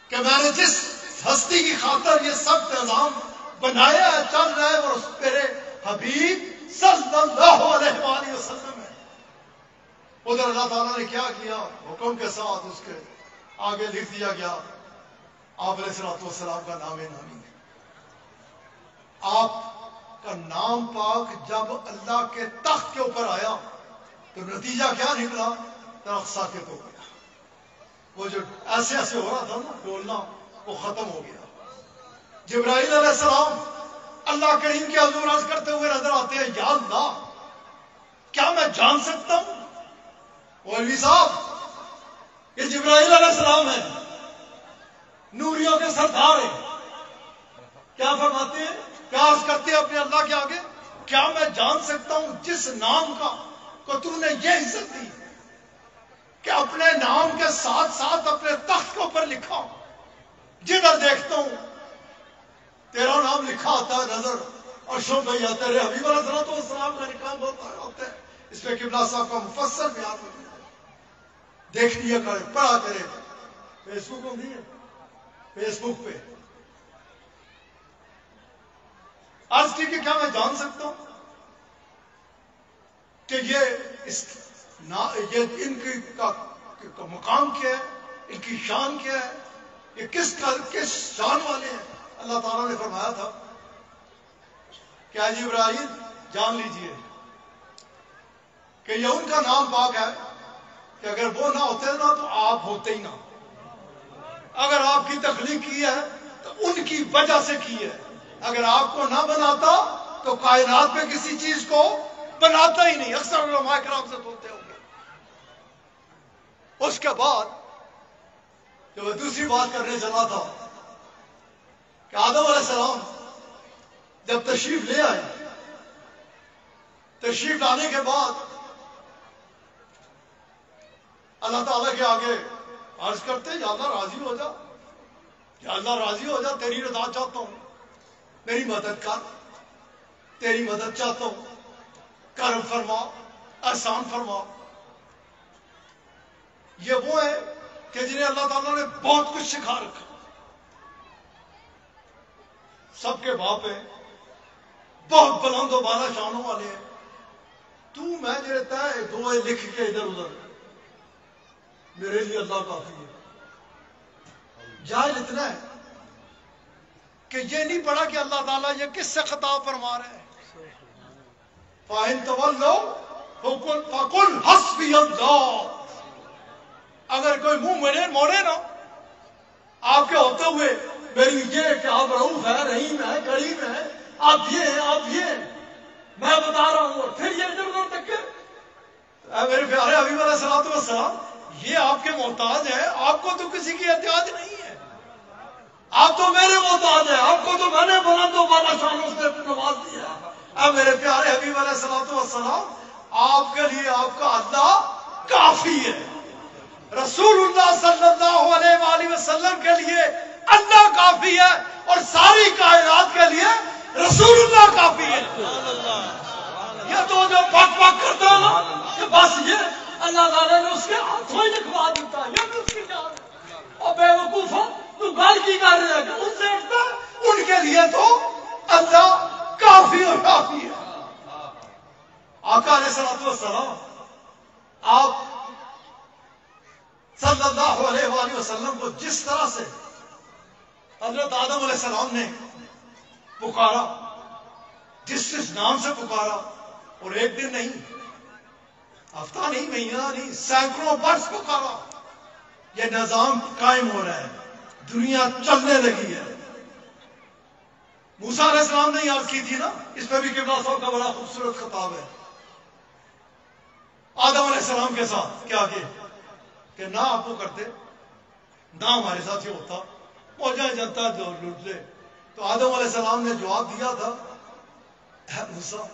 کہ میں نے جس ہستی کی خاطر یہ سخت نظام بنایا ہے، چل رہا ہے، اور اس میرے حبیب صلی اللہ علیہ وآلہ وسلم ہے۔ ادھر اللہ تعالیٰ نے کیا کیا؟ حکم کے ساتھ اس کے آگے لکھ دیا گیا۔ آپ علیہ السلام والسلام کا نام نامی ہے۔ آپ کا نام پاک جب اللہ کے تخت کے اوپر آیا تو نتیجہ کیا نکلا؟ درخت ساکت ہو گیا۔ وہ جو ایسے ایسے ہو رہا تھا نا ڈولنا وہ ختم ہو گیا۔ جبرائیل علیہ السلام اللہ کریم کے حضور عرض کرتے ہوئے نظر آتے ہیں، یا اللہ، کیا میں جان سکتا ہوں؟ مولوی صاحب، یہ جبرائیل علیہ السلام ہے نوریوں کے سردار ہیں۔ کیا فرماتے ہیں؟ کیا عرض کرتے ہیں اپنے اللہ کے آگے؟ کیا میں جان سکتا ہوں جس نام کا کو تم نے یہ عزت دی کہ اپنے نام کے ساتھ ساتھ اپنے تخت کے اوپر لکھا جدھر دیکھتا ہوں، تیرا نام لکھا ہوتا ہے نظر، اور شو بھیا تیرے حبیب علیہ السلام تو السلام کا نکام ہوتا ہے ہوتا ہے۔ اس پہ قبلہ صاحب کا مفصل بیان ہو گیا دیکھ لیا کرے پڑھا کرے۔ فیس بک ہوتی ہے فیس بک پہ۔ آج کی کہ کیا میں جان سکتا ہوں کہ یہ اس نا یہ ان کی کا, مقام کیا ہے؟ ان کی شان کیا ہے؟ یہ کس کا کس شان والے ہیں؟ اللہ تعالیٰ نے فرمایا تھا کیا جی ابراہیم جان لیجیے کہ یہ ان کا نام پاک ہے۔ کہ اگر وہ نہ ہوتے نا تو آپ ہوتے ہی نہ۔ اگر آپ کی تخلیق کی ہے تو ان کی وجہ سے کی ہے۔ اگر آپ کو نہ بناتا تو کائنات میں کسی چیز کو بناتا ہی نہیں۔ اکثر علماء کرام سے بولتے ہوں گے۔ اس کے بعد جو میں دوسری بات کرنے چلا تھا کہ آدم علیہ السلام جب تشریف لے آئے، تشریف لانے کے بعد اللہ تعالیٰ کے آگے عرض کرتے یا اللہ راضی ہو جا۔ یا اللہ راضی ہو جا، تیری رضا چاہتا ہوں۔ میری مدد کر۔ تیری مدد چاہتا ہوں۔ کرم فرما، احسان فرما۔ یہ وہ ہے کہ جنہیں اللہ تعالیٰ نے بہت کچھ سکھا رکھا۔ سب کے باپ ہیں، بہت بلند و بالا شانوں والے ہیں۔ تو میں جو رہتا ہے دو لکھ کے ادھر ادھر میرے لیے اللہ کافی ہے۔ جائز اتنا ہے کہ یہ نہیں پڑا کہ اللہ تعالیٰ یہ کس سے خطاب فرما رہے ہیں۔ فاہن طول لو فقل حسبی اللہ اگر کوئی منہ منے موڑے نا، آپ کے ہوتے ہوئے میری یہ کہ آپ رعوف ہے رحیم ہے کریم ہے آپ یہ ہیں، آپ یہ ہیں۔ میں بتا رہا ہوں اور پھر یہ ادھر ادھر تک کے میرے پیارے ابھی علیہ السلام والسلام یہ آپ کے محتاج ہے آپ کو تو کسی کی احتیاط نہیں ہے۔ آپ تو میرے محتاج ہیں، آپ کو تو میں نے بلند و بالا شانوں سے نواز دیا ہے۔ اے میرے پیارے حبیب علیہ السلام والسلام، آپ کے لیے آپ کا اللہ کافی ہے۔ رسول اللہ صلی اللہ علیہ وآلہ وسلم کے لیے اللہ کافی ہے اور ساری کائنات کے لیے رسول اللہ کافی ہے۔ یہ تو جو بک بک کرتا ہے نا کہ بس یہ اللہ تعالیٰ نے اس کے ہاتھوں ہی لکھوا دیتا ہے یہ اس کی جان۔ اور بے وقوفا تو گل کی کر رہے کہ ان سے اٹھتا، ان کے لیے تو اللہ کافی اور کافی ہے۔ آقا علیہ الصلوۃ والسلام، آپ صلی اللہ علیہ وآلہ وسلم کو جس طرح سے حضرت آدم علیہ السلام نے پکارا، جس جس نام سے پکارا، اور ایک دن نہیں ہفتہ نہیں، مہینہ نہیں، سینکڑوں برس پکارا یہ نظام قائم ہو رہا ہے۔ دنیا چلنے لگی ہے۔ موسا علیہ السلام نے یاد کی تھی نا، اس میں بھی قبلہ صاحب کا بڑا خوبصورت خطاب ہے۔ آدم علیہ السلام کے ساتھ کیا کہ کہ نہ آپ وہ کرتے، نہ ہمارے ساتھ یہ ہوتا۔ موجہ جنتا جو لوٹ لے تو آدم علیہ السلام نے جواب دیا تھا، اے موسیٰ،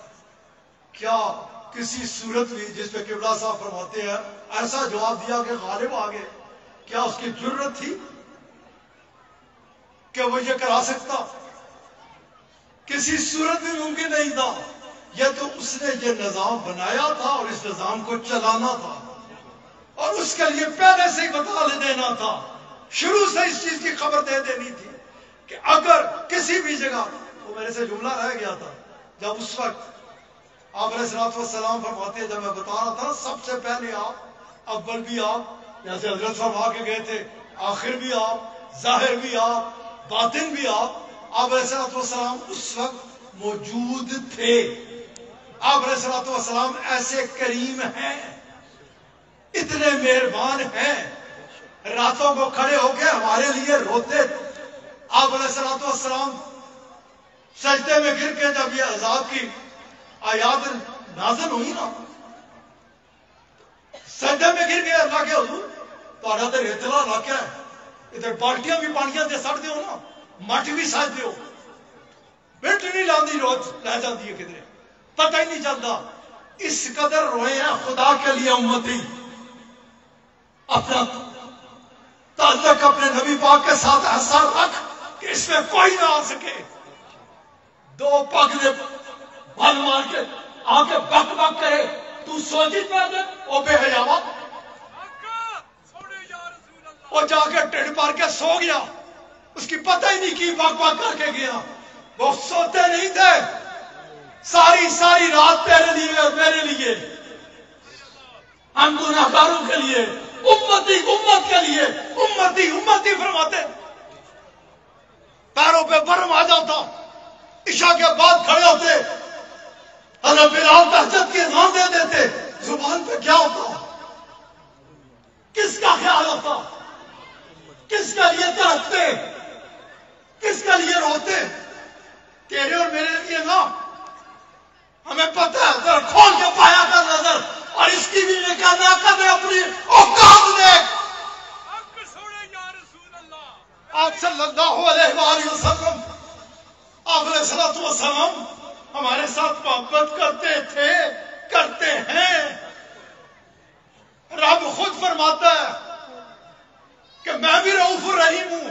کیا کسی صورت بھی جس پہ قبلہ صاحب فرماتے ہیں، ایسا جواب دیا کہ غالب آگے کیا اس کی ضرورت تھی کہ وہ یہ کرا سکتا؟ کسی صورت میں ممکن نہیں تھا۔ یہ تو اس نے یہ نظام بنایا تھا اور اس نظام کو چلانا تھا۔ اور اس کے لیے پہلے سے ہی بتا دینا تھا۔ شروع سے اس چیز کی خبر دے دینی تھی کہ اگر کسی بھی جگہ، وہ میرے سے جملہ رہ گیا تھا، جب اس وقت آپ علیہ السلام والسلام فرماتے ہیں، جب میں بتا رہا تھا، سب سے پہلے آپ، اول بھی آپ جیسے حضرت فرما کے گئے تھے، آخر بھی آپ، ظاہر بھی آپ، باطن بھی آپ آپ علیہ السلام والسلام اس وقت موجود تھے۔ آپ علیہ السلام والسلام ایسے کریم ہیں، اتنے مہربان ہیں۔ راتوں کو کھڑے ہو کے ہمارے لیے روتے۔ آپ علیہ السلام والسلام سجدے میں گر کے جب یہ عذاب کی آیات نازل ہوئی نا؟ سجدے میں گر گئے اللہ کے حضور تھوڑا تو ادھر اطلاع علاقہ ہے۔ ادھر بالٹیاں بھی پانیاں دے سڑ دیو نا مٹ بھی سج دیو۔ بلٹ نہیں لاندی، روز لے جاتی ہے کدھر پتہ ہی نہیں چلتا اس قدر روئے ہیں خدا کے لیے امتی۔ اپنا تعلق اپنے نبی پاک کے ساتھ ایسا رکھ کہ اس میں کوئی نہ آ سکے۔ دو پگ دے بل مار کے آ کے بک بک کرے، تو سوچی پہ دے او بے حیاوا وہ جا کے ٹھڈ پار کے سو گیا۔ اس کی پتہ ہی نہیں کی بک بک کر کے گیا۔ وہ سوتے نہیں تھے۔ ساری ساری رات تیرے لیے اور میرے لیے۔ ہم گناہگاروں کے لیے۔ امتی امت کے لیے۔ امتی امتی فرماتے۔ پیروں پہ برم آ جاتا۔ عشاء کے بعد کھڑے ہوتے۔ حضرت بلال تحجد کے نام دے دیتے زبان پہ کیا ہوتا؟ کس کا خیال ہوتا؟ کس کے لیے ترستے کس کے لیے روتے؟ تیرے اور میرے لیے نا ہمیں پتہ ہے ذرا کھول کے پایا کر نظر۔ اور اس کی بھی نکالنا کر دے اپنی اوقات دیکھ آپ صلی اللہ علیہ وآلہ وسلم آپ علیہ والسلام ہمارے ساتھ محبت کرتے تھے، کرتے ہیں۔ رب خود فرماتا ہے کہ میں بھی رعوف الرحیم ہوں،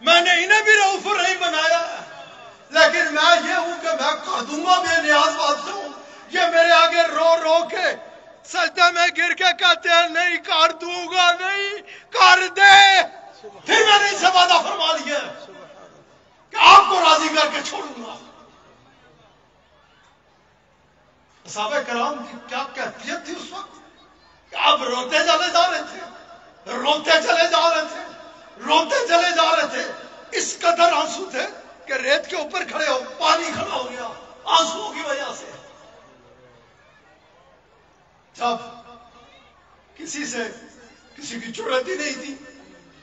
میں نے انہیں بھی رعوف الرحیم بنایا ہے۔ لیکن میں یہ ہوں کہ میں کر دوں گا بے نیاز بادشاہ ہوں۔ یہ میرے آگے رو رو کے سجدے میں گر کے کہتے ہیں، نہیں، کر دوں گا، نہیں، کر دے۔ پھر میں نے ان سے وعدہ فرما لیا کہ آپ کو راضی کر کے چھوڑوں گا۔ صحابہ کرام کی کیا کیفیت تھی اس وقت؟ کہ آپ روتے چلے جا رہے تھے، روتے چلے جا رہے تھے، روتے چلے جا رہے تھے۔ اس قدر آنسو تھے کہ ریت کے اوپر کھڑے ہو، پانی کھڑا ہو گیا آنسو کی وجہ سے۔ جب کسی سے کسی کی ضرورت ہی نہیں تھی،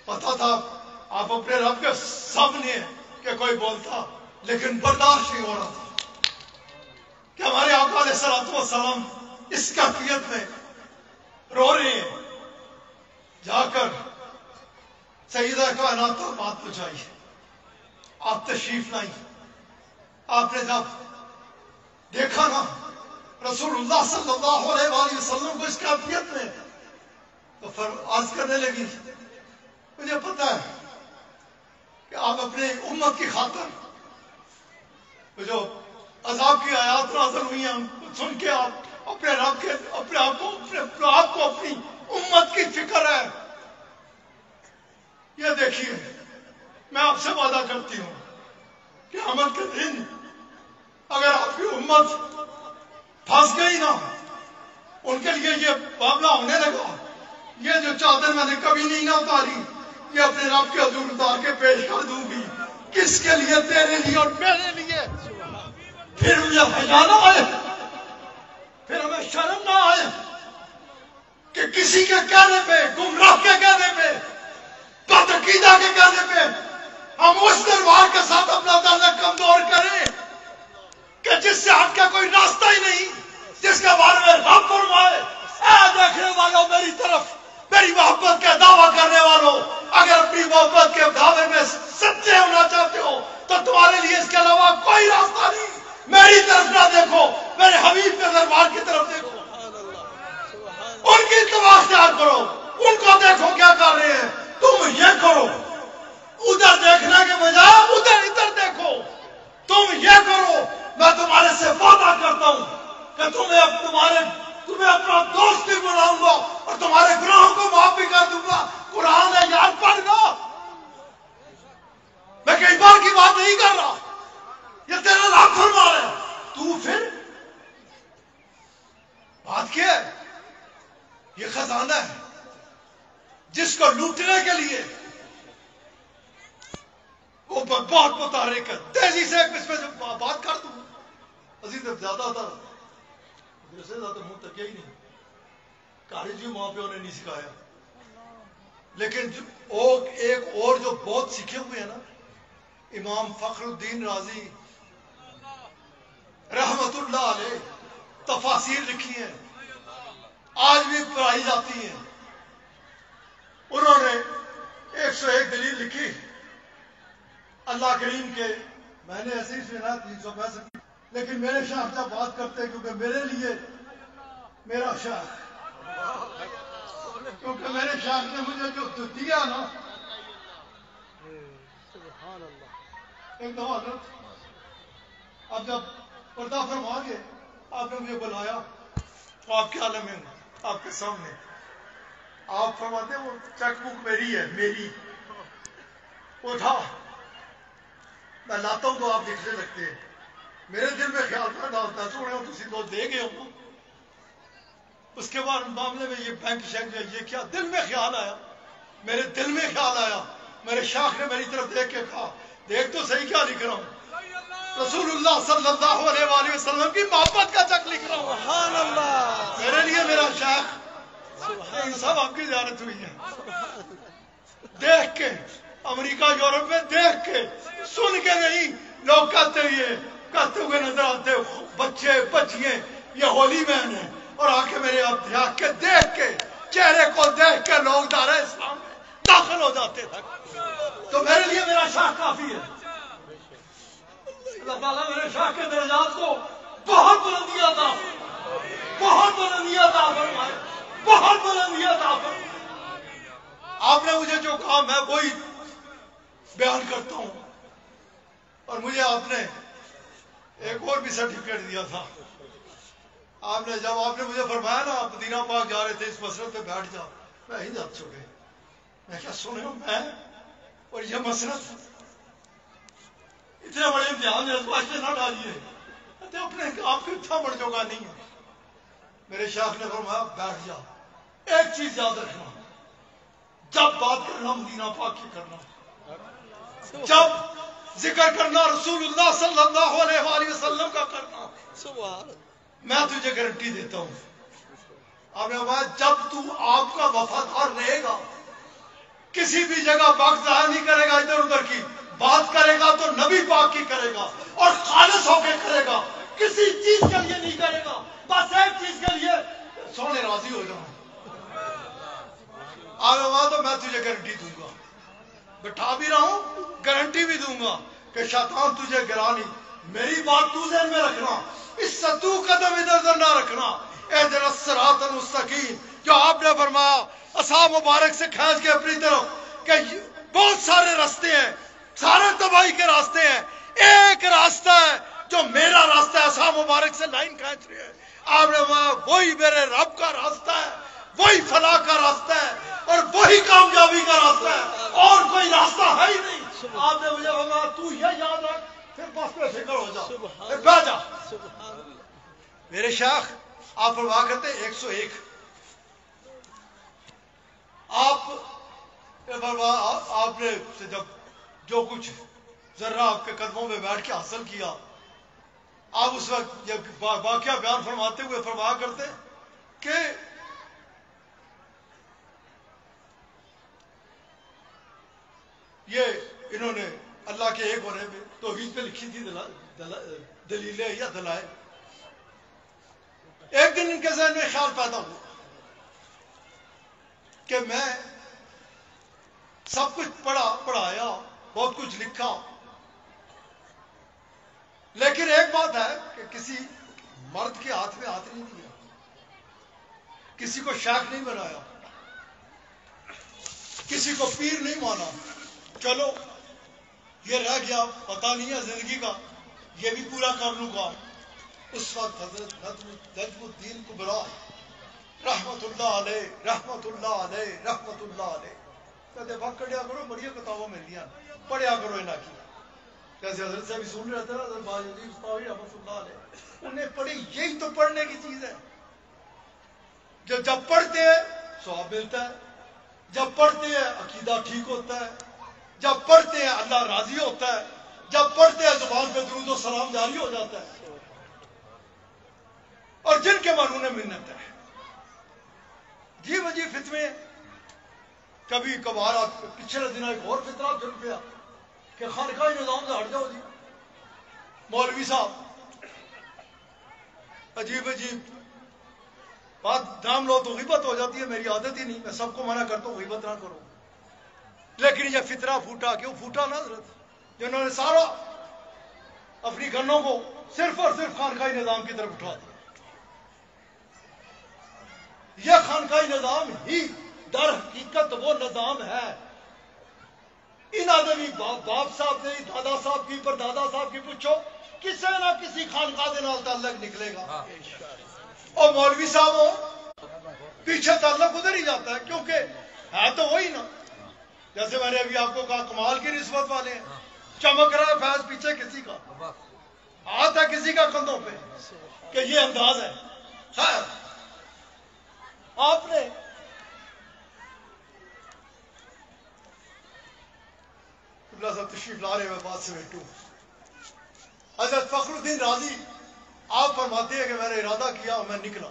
پتا تھا آپ اپنے رب کے سامنے کہ کوئی بولتا، لیکن برداشت نہیں ہو رہا تھا۔ کہ ہمارے آقا علیہ السلام والسلام اس کیفیت میں رو رہے ہیں۔ جا کر سیدہ کائنات کا بات پہنچائی۔ آپ تشریف لائی آپ نے جب دیکھا نا، رسول اللہ صلی اللہ علیہ وآلہ وسلم کو اس کیفیت میں، تو پھر عرض کرنے لگی، مجھے پتا ہے کہ آپ اپنے امت کی خاطر جو عذاب کی آیات نازل ہوئی ہیں سن کے آپ اپنے رب کے، اپنے آپ کو، اپنے آپ کو، اپنی امت کی فکر ہے۔ یہ دیکھیے، میں آپ سے وعدہ کرتی ہوں کہ عمل کے دن اگر آپ کی امت پھنس گئی نا، ان کے لیے یہ معاملہ ہونے لگا۔ یہ جو چادر میں نے کبھی نہیں نہ اتاری، یہ اپنے رب کے حضور اتار کے پیش کر دوں گی۔ کس کے لیے؟ تیرے لیے اور میرے لیے۔ پھر مجھے حیا نہ آئے، پھر ہمیں شرم نہ آئے کہ کسی کے کہنے پہ، گمراہ کے کہنے پہ، بدعقیدہ کے کہنے پہ ہم اس دربار کے ساتھ اپنا تعلق کمزور کریں کہ جس سے ہٹ کا کوئی راستہ ہی نہیں، جس کے بارے میں رب فرمائے، اے دیکھنے والوں میری طرف، میری محبت کا دعویٰ کرنے والوں، اگر اپنی محبت کے دعوے میں سچے ہونا چاہتے ہو، تو تمہارے لیے اس کے علاوہ کوئی راستہ نہیں۔ میری طرف نہ دیکھو، میرے حبیب کے دربار کی طرف دیکھو۔ ان کی اتباع اختیار کرو، ان کو دیکھو کیا کر رہے ہیں۔ تم یہ کرو۔ ادھر دیکھنے کے بجائے ادھر ادھر دیکھو۔ تم یہ کرو، میں تمہارے سے وعدہ کرتا ہوں کہ تمہیں اب تمہارے تمہیں اپنا دوست بھی بناؤں گا اور تمہارے گناہوں کو معاف بھی کر دوں گا۔ قرآن ہے، یاد پڑھ گا۔ میں کئی بار کی بات نہیں کر رہا۔ یہ تیرا رب فرما رہا ہے؟ تو پھر بات کیا ہے؟ یہ خزانہ ہے جس کو لوٹنے کے لیے وہ بہت متحرک ہے تیزی سے اس میں بات کر دوں۔ عزیز زیادہ تھا میرے سے زیادہ منہ تک ہی نہیں۔ کاری جی ماں پیوں نے نہیں سکھایا۔ لیکن جو اور ایک اور جو بہت سیکھے ہوئے ہیں نا، امام فخر الدین رازی رحمت اللہ علیہ تفاصیر لکھی ہیں آج بھی پڑھائی جاتی ہیں۔ انہوں نے ایک سو ایک دلیل لکھی۔ اللہ کریم کے میں نے ایسے ہی سنا تین سو پینسٹھ لیکن میرے شاہ جب بات کرتے کیونکہ میرے لیے میرا شاہ کیونکہ میرے شاہ نے مجھے جو دیا نا ایک دفعہ حضرت اب جب پردہ فرما کے آپ نے مجھے بلایا تو آپ کے عالم میں، آپ کے سامنے۔ آپ فرماتے وہ چیک بک میری ہے، میری۔ اٹھا میں لاتا ہوں تو آپ لکھنے لگتے ہیں۔ میرے دل میں خیال پیدا ہوتا ہے سونے ہو کسی کو دے گئے ہو اس کے بعد معاملے میں یہ بینک شینک یہ کیا دل میں خیال آیا؟ میرے دل میں خیال آیا۔ میرے شاخ نے میری طرف دیکھ کے کہا، دیکھ تو صحیح کیا لکھ رہا ہوں۔ رسول اللہ صلی اللہ علیہ وآلہ وسلم کی محبت کا چک لکھ رہا ہوں۔ سبحان اللہ۔ میرے لیے میرا شاخ ان سب آپ کی زیارت ہوئی ہے دیکھ کے امریکہ یورپ میں دیکھ کے سن کے نہیں لوگ کہتے یہ کہتے ہوئے نظر آتے بچے بچیے یہ ہولی مین ہے اور آ کے میرے آپ دیکھ کے دیکھ کے چہرے کو دیکھ کے لوگ دارا اسلام میں داخل ہو جاتے تھے۔ تو میرے لیے میرا شاہ کافی ہے۔ اللہ تعالیٰ میرے شاہ کے درجات کو بہت بلندیاں تھا بہت بلندیاں تھا فرمائے۔ بہت بلندیاں تھا آپ نے مجھے جو کہا میں وہی بیان کرتا ہوں۔ اور مجھے آپ نے ایک اور بھی سرٹیفکیٹ دیا تھا۔ آپ نے جب آپ نے مجھے فرمایا نا، آپ مدینہ پاک جا رہے تھے، اس مسئلے پہ بیٹھ جا میں ہی جا چکے۔ میں کیا سنے ہوں میں اور یہ مسئلہ اتنے بڑے امتحان اس نہ ڈالیے۔ اپنے آپ کو اتنا بڑھ چکا نہیں ہے۔ میرے شاخ نے فرمایا بیٹھ جا۔ ایک چیز یاد رکھنا۔ جب بات کرنا مدینہ پاک کی کرنا۔ جب ذکر کرنا رسول اللہ صلی اللہ علیہ وآلہ وسلم کا کرنا۔ سبحان میں تجھے گارنٹی دیتا ہوں۔ آپ نے فرمایا جب تو آپ کا وفادار رہے گا کسی بھی جگہ وقت ضائع نہیں کرے گا ادھر ادھر کی۔ بات کرے گا تو نبی پاک کی کرے گا اور خالص ہو کے کرے گا۔ کسی چیز کے لیے نہیں کرے گا۔ بس ایک چیز کے لیے سونے راضی ہو جاؤں۔ آگے وہاں تو میں تجھے گارنٹی دوں گا۔ بٹھا بھی رہا ہوں گارنٹی بھی دوں گا کہ شیطان تجھے گرانی میری بات تو ذہن میں رکھنا، اس سے تو قدم ادھر ادھر نہ رکھنا۔ اے در الصراط المستقیم، جو آپ نے فرمایا، اصحاب مبارک سے کھینچ کے اپنی طرف کہ بہت سارے راستے ہیں۔ سارے تباہی کے راستے ہیں۔ ایک راستہ ہے جو میرا راستہ ہے اصحاب مبارک سے لائن کھینچ رہے ہیں۔ آپ نے فرمایا، وہی میرے رب کا راستہ ہے، وہی فلاح کا راستہ ہے اور وہی کامیابی کا راستہ ہے۔ اور کوئی راستہ ہے ہی نہیں۔ آپ نے مجھے فرمایا، تو یہ یاد رکھ، پھر بس پہ فکر ہو جا پھر بیٹھ جا میرے شیخ، آپ فرما کرتے ایک سو ایک۔ آپ فرما- آپ نے جب جو کچھ ذرا آپ کے قدموں میں بیٹھ کے حاصل کیا، آپ اس وقت واقعہ بیان فرماتے ہوئے فرما کرتے کہ یہ انہوں نے اللہ کے ایک ہونے میں توحید پہ لکھی تھی دلیلیں یا دلائل۔ ایک دن ان کے ذہن میں خیال پیدا ہوا کہ میں سب کچھ پڑھا پڑھایا بہت کچھ لکھا لیکن ایک بات ہے کہ کسی مرد کے ہاتھ میں ہاتھ نہیں دیا۔ کسی کو شیخ نہیں بنایا۔ کسی کو پیر نہیں مانا۔ چلو، یہ رہ گیا۔ پتا نہیں ہے زندگی کا۔ یہ بھی پورا کر لوں گا۔ اس وقت حضرت نجم الدین کبرا رحمت اللہ علیہ، رحمت اللہ علیہ، رحمت اللہ علیہ۔ کہتے وقت کٹیا کرو، بڑی کتابوں ملدیاں پڑھیا کرو انہاں کی جیسے حضرت صاحب سن رہے تھے نا حضرت باجی مصطفی رحمت اللہ علیہ انہیں پڑھی یہی تو پڑھنے کی چیز ہے جو جب پڑھتے ہیں سواب ملتا ہے جب پڑھتے ہیں عقیدہ ٹھیک ہوتا ہے جب پڑھتے ہیں اللہ راضی ہوتا ہے جب پڑھتے ہیں زبان پہ درود و سلام جاری ہو جاتا ہے اور جن کے مانوں نے منت ہے جی وجی فتوے کبھی کبھار پچھلے دن ایک اور فطرہ جن پیا کہ خانقاہ نظام سے ہٹ جاؤ جی مولوی صاحب، عجیب عجیب۔ بات نام لو تو غیبت ہو جاتی ہے، میری عادت ہی نہیں۔ میں سب کو منع کرتا ہوں، غیبت نہ کرو۔ لیکن یہ فطرہ پھوٹا، کیوں پھوٹا نہ حضرت؟ جنہوں نے سارا اپنی گنوں کو صرف اور صرف خانقاہی نظام کی طرف اٹھا دیا۔ یہ خانقاہی نظام ہی در حقیقت وہ نظام ہے ان آدمی باپ باپ صاحب نے دادا صاحب کی پر دادا صاحب کی پوچھو کسی نہ کسی خانقاہ دے نال تعلق نکلے گا۔ اور مولوی صاحب ہو پیچھے تعلق ادھر ہی جاتا ہے کیونکہ ہے تو وہی نا۔ جیسے میں نے ابھی آپ کو کہا کمال کی نسبت والے ہیں۔ چمک رہا ہے فیض پیچھے کسی کا۔ ہاتھ ہے کسی کا کندھوں پہ کہ یہ انداز ہے۔ خیر آپ نے اللہ صاحب تشریف لا رہے ہیں بات سے بیٹھوں حضرت فخر الدین راضی، آپ فرماتے ہیں کہ میں نے ارادہ کیا اور میں نکلا۔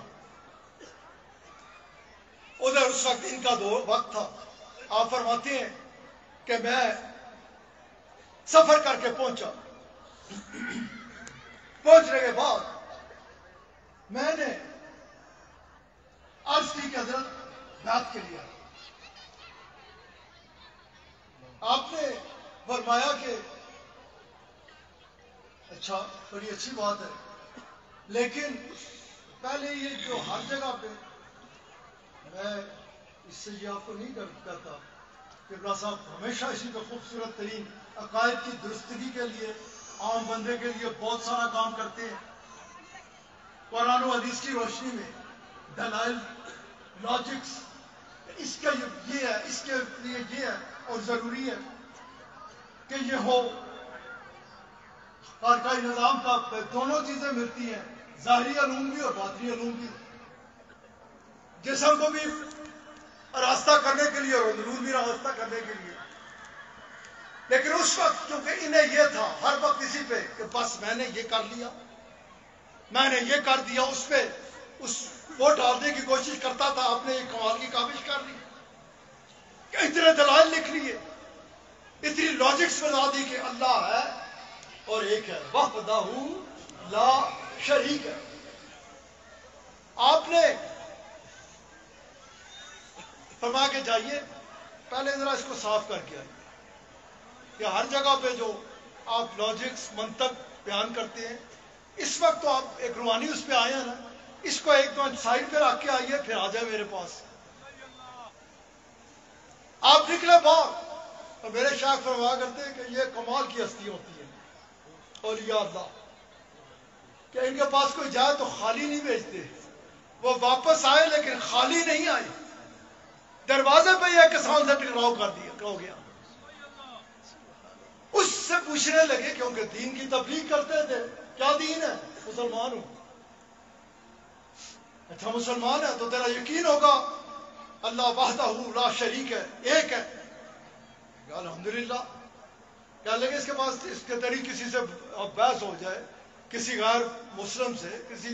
ادھر اس وقت ان کا دو وقت تھا۔ آپ فرماتے ہیں کہ میں سفر کر کے پہنچا۔ پہنچنے کے بعد میں نے عرض کی کہ حضرت بات کے لیے آپ نے فرمایا کہ اچھا بڑی اچھی بات ہے۔ لیکن پہلے یہ جو ہر جگہ پہ میں اس سے یہ آپ کو نہیں کہتا کہ بلا صاحب ہمیشہ اسی کو خوبصورت ترین عقائد کی درستگی کے لیے، عام بندے کے لیے بہت سارا کام کرتے ہیں۔ قرآن و حدیث کی روشنی میں دلائل لاجکس اس کا یہ ہے، اس کے لیے یہ ہے اور ضروری ہے۔ کہ یہ ہو۔ خارقائی نظام کا دونوں چیزیں ملتی ہیں، ظاہری علوم بھی اور باطنی علوم بھی۔ جسم کو بھی راستہ کرنے کے لیے اور اندرون بھی راستہ کرنے کے لیے۔ لیکن اس وقت کیونکہ انہیں یہ تھا، ہر وقت اسی پہ کہ بس میں نے یہ کر لیا، میں نے یہ کر دیا، اس پہ اس وہ ڈالنے کی کوشش کرتا تھا، آپ نے ایک کمال کی کاوش کر لی۔ کہ اتنے دلائل لکھ لیے۔ اتنی لاجکس بنا دی کہ اللہ ہے اور ایک ہے۔ وحدہ لا شریک ہے۔ آپ نے فرما کے جائیے، پہلے ذرا اس کو صاف کر کے آئیے۔ کہ ہر جگہ پہ جو آپ لاجکس منطق بیان کرتے ہیں، اس وقت تو آپ ایک روحانی اس پہ آئے ہیں نا۔ اس کو ایک دو سائڈ پہ رکھ کے آئیے، پھر آ جائے میرے پاس۔ آپ نکلے باہر۔ اور میرے شاخ فرما کرتے ہیں کہ یہ کمال کی ہستی ہوتی ہے اور یا اللہ۔ کہ ان کے پاس کوئی جائے تو خالی نہیں بھیجتے۔ وہ واپس آئے لیکن خالی نہیں آئے۔ دروازے پہ یہ کسان سے ٹکراؤ کر دیا ہو گیا۔ اس سے پوچھنے لگے کیونکہ دین کی تبلیغ کرتے تھے۔ کیا دین ہے؟ مسلمان ہوں۔ اچھا مسلمان ہے تو تیرا یقین ہوگا۔ اللہ واحدہ لا شریک ہے، ایک ہے۔ الحمدللہ کیا لگے اس کے پاس اس کے طریق کسی سے بحث ہو جائے، کسی غیر مسلم سے، کسی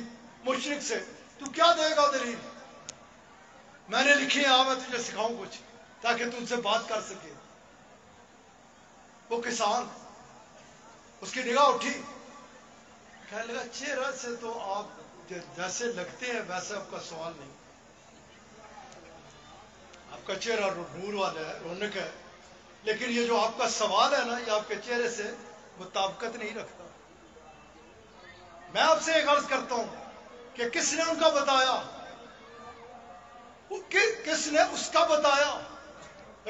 مشرق سے، تو کیا دے گا دلیل؟ میں نے لکھی ہے میں تجھے سکھاؤں کچھ، تاکہ تم سے بات کر سکے۔ وہ کسان، اس کی نگاہ اٹھی۔ کہنے لگا چہرہ سے تو آپ جیسے لگتے ہیں، ویسے آپ کا سوال نہیں۔ آپ کا چہرہ نور والا ہے، رونق ہے۔ لیکن یہ جو آپ کا سوال ہے نا، یہ آپ کے چہرے سے مطابقت نہیں رکھتا۔ میں آپ سے ایک عرض کرتا ہوں کہ کس نے ان کا بتایا؟ کس نے اس کا بتایا؟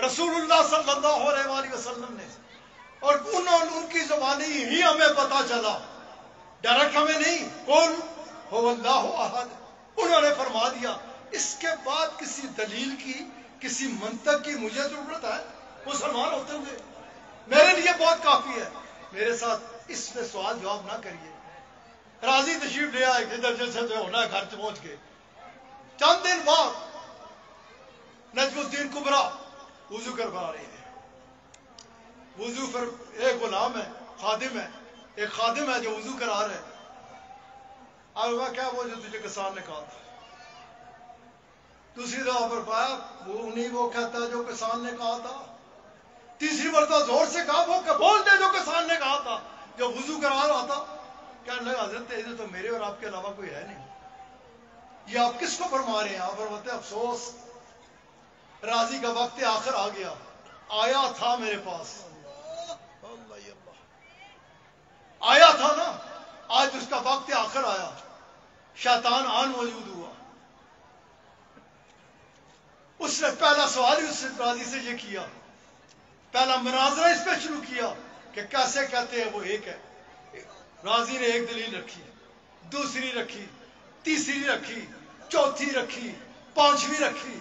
رسول اللہ صلی اللہ علیہ وآلہ وسلم نے۔ اور انہوں ان کی زبانی ہی ہمیں پتا چلا۔ ڈائریکٹ ہمیں نہیں۔ کون ہو اللہ احد۔ انہوں نے فرما دیا، اس کے بعد کسی دلیل کی، کسی منطق کی مجھے ضرورت ہے؟ مسلمان ہوتے ہوئے میرے لیے بہت کافی ہے۔ میرے ساتھ اس میں سوال جواب نہ کریے۔ راضی تشریف لے آئے، جدھر جیسے جو ہونا ہے، گھر پہنچ کے چند دن بعد نجم الدین کبرا وضو کر بنا رہی ہے وضو پر ایک غلام ہے، خادم ہے۔ ایک خادم ہے جو وضو کرا رہے اور وہ کیا وہ جو تجھے کسان نے کہا تھا۔ دوسری دفعہ پر پایا وہ انہیں وہ کہتا ہے جو کسان نے کہا تھا۔ تیسری مرتبہ زور سے کہا، وہ بول دے جو کسان نے کہا تھا۔ جو وضو کرا رہا تھا کیا لگا، حضرت ادھر تو میرے اور آپ کے علاوہ کوئی ہے نہیں۔ یہ آپ کس کو فرما رہے ہیں؟ آپ فرماتے افسوس۔ راضی کا وقت آخر آ گیا۔ آیا تھا میرے پاس۔ آیا تھا نا۔ آج اس کا وقت آخر آیا۔ شیطان آن موجود ہوا۔ اس نے پہلا سوال ہی اس راضی سے یہ کیا۔ پہلا مناظرہ اس پہ شروع کیا کہ کیسے کہتے ہیں وہ ایک ہے۔ راضی نے ایک دلیل رکھی، دوسری رکھی، تیسری رکھی، چوتھی رکھی، پانچویں رکھی۔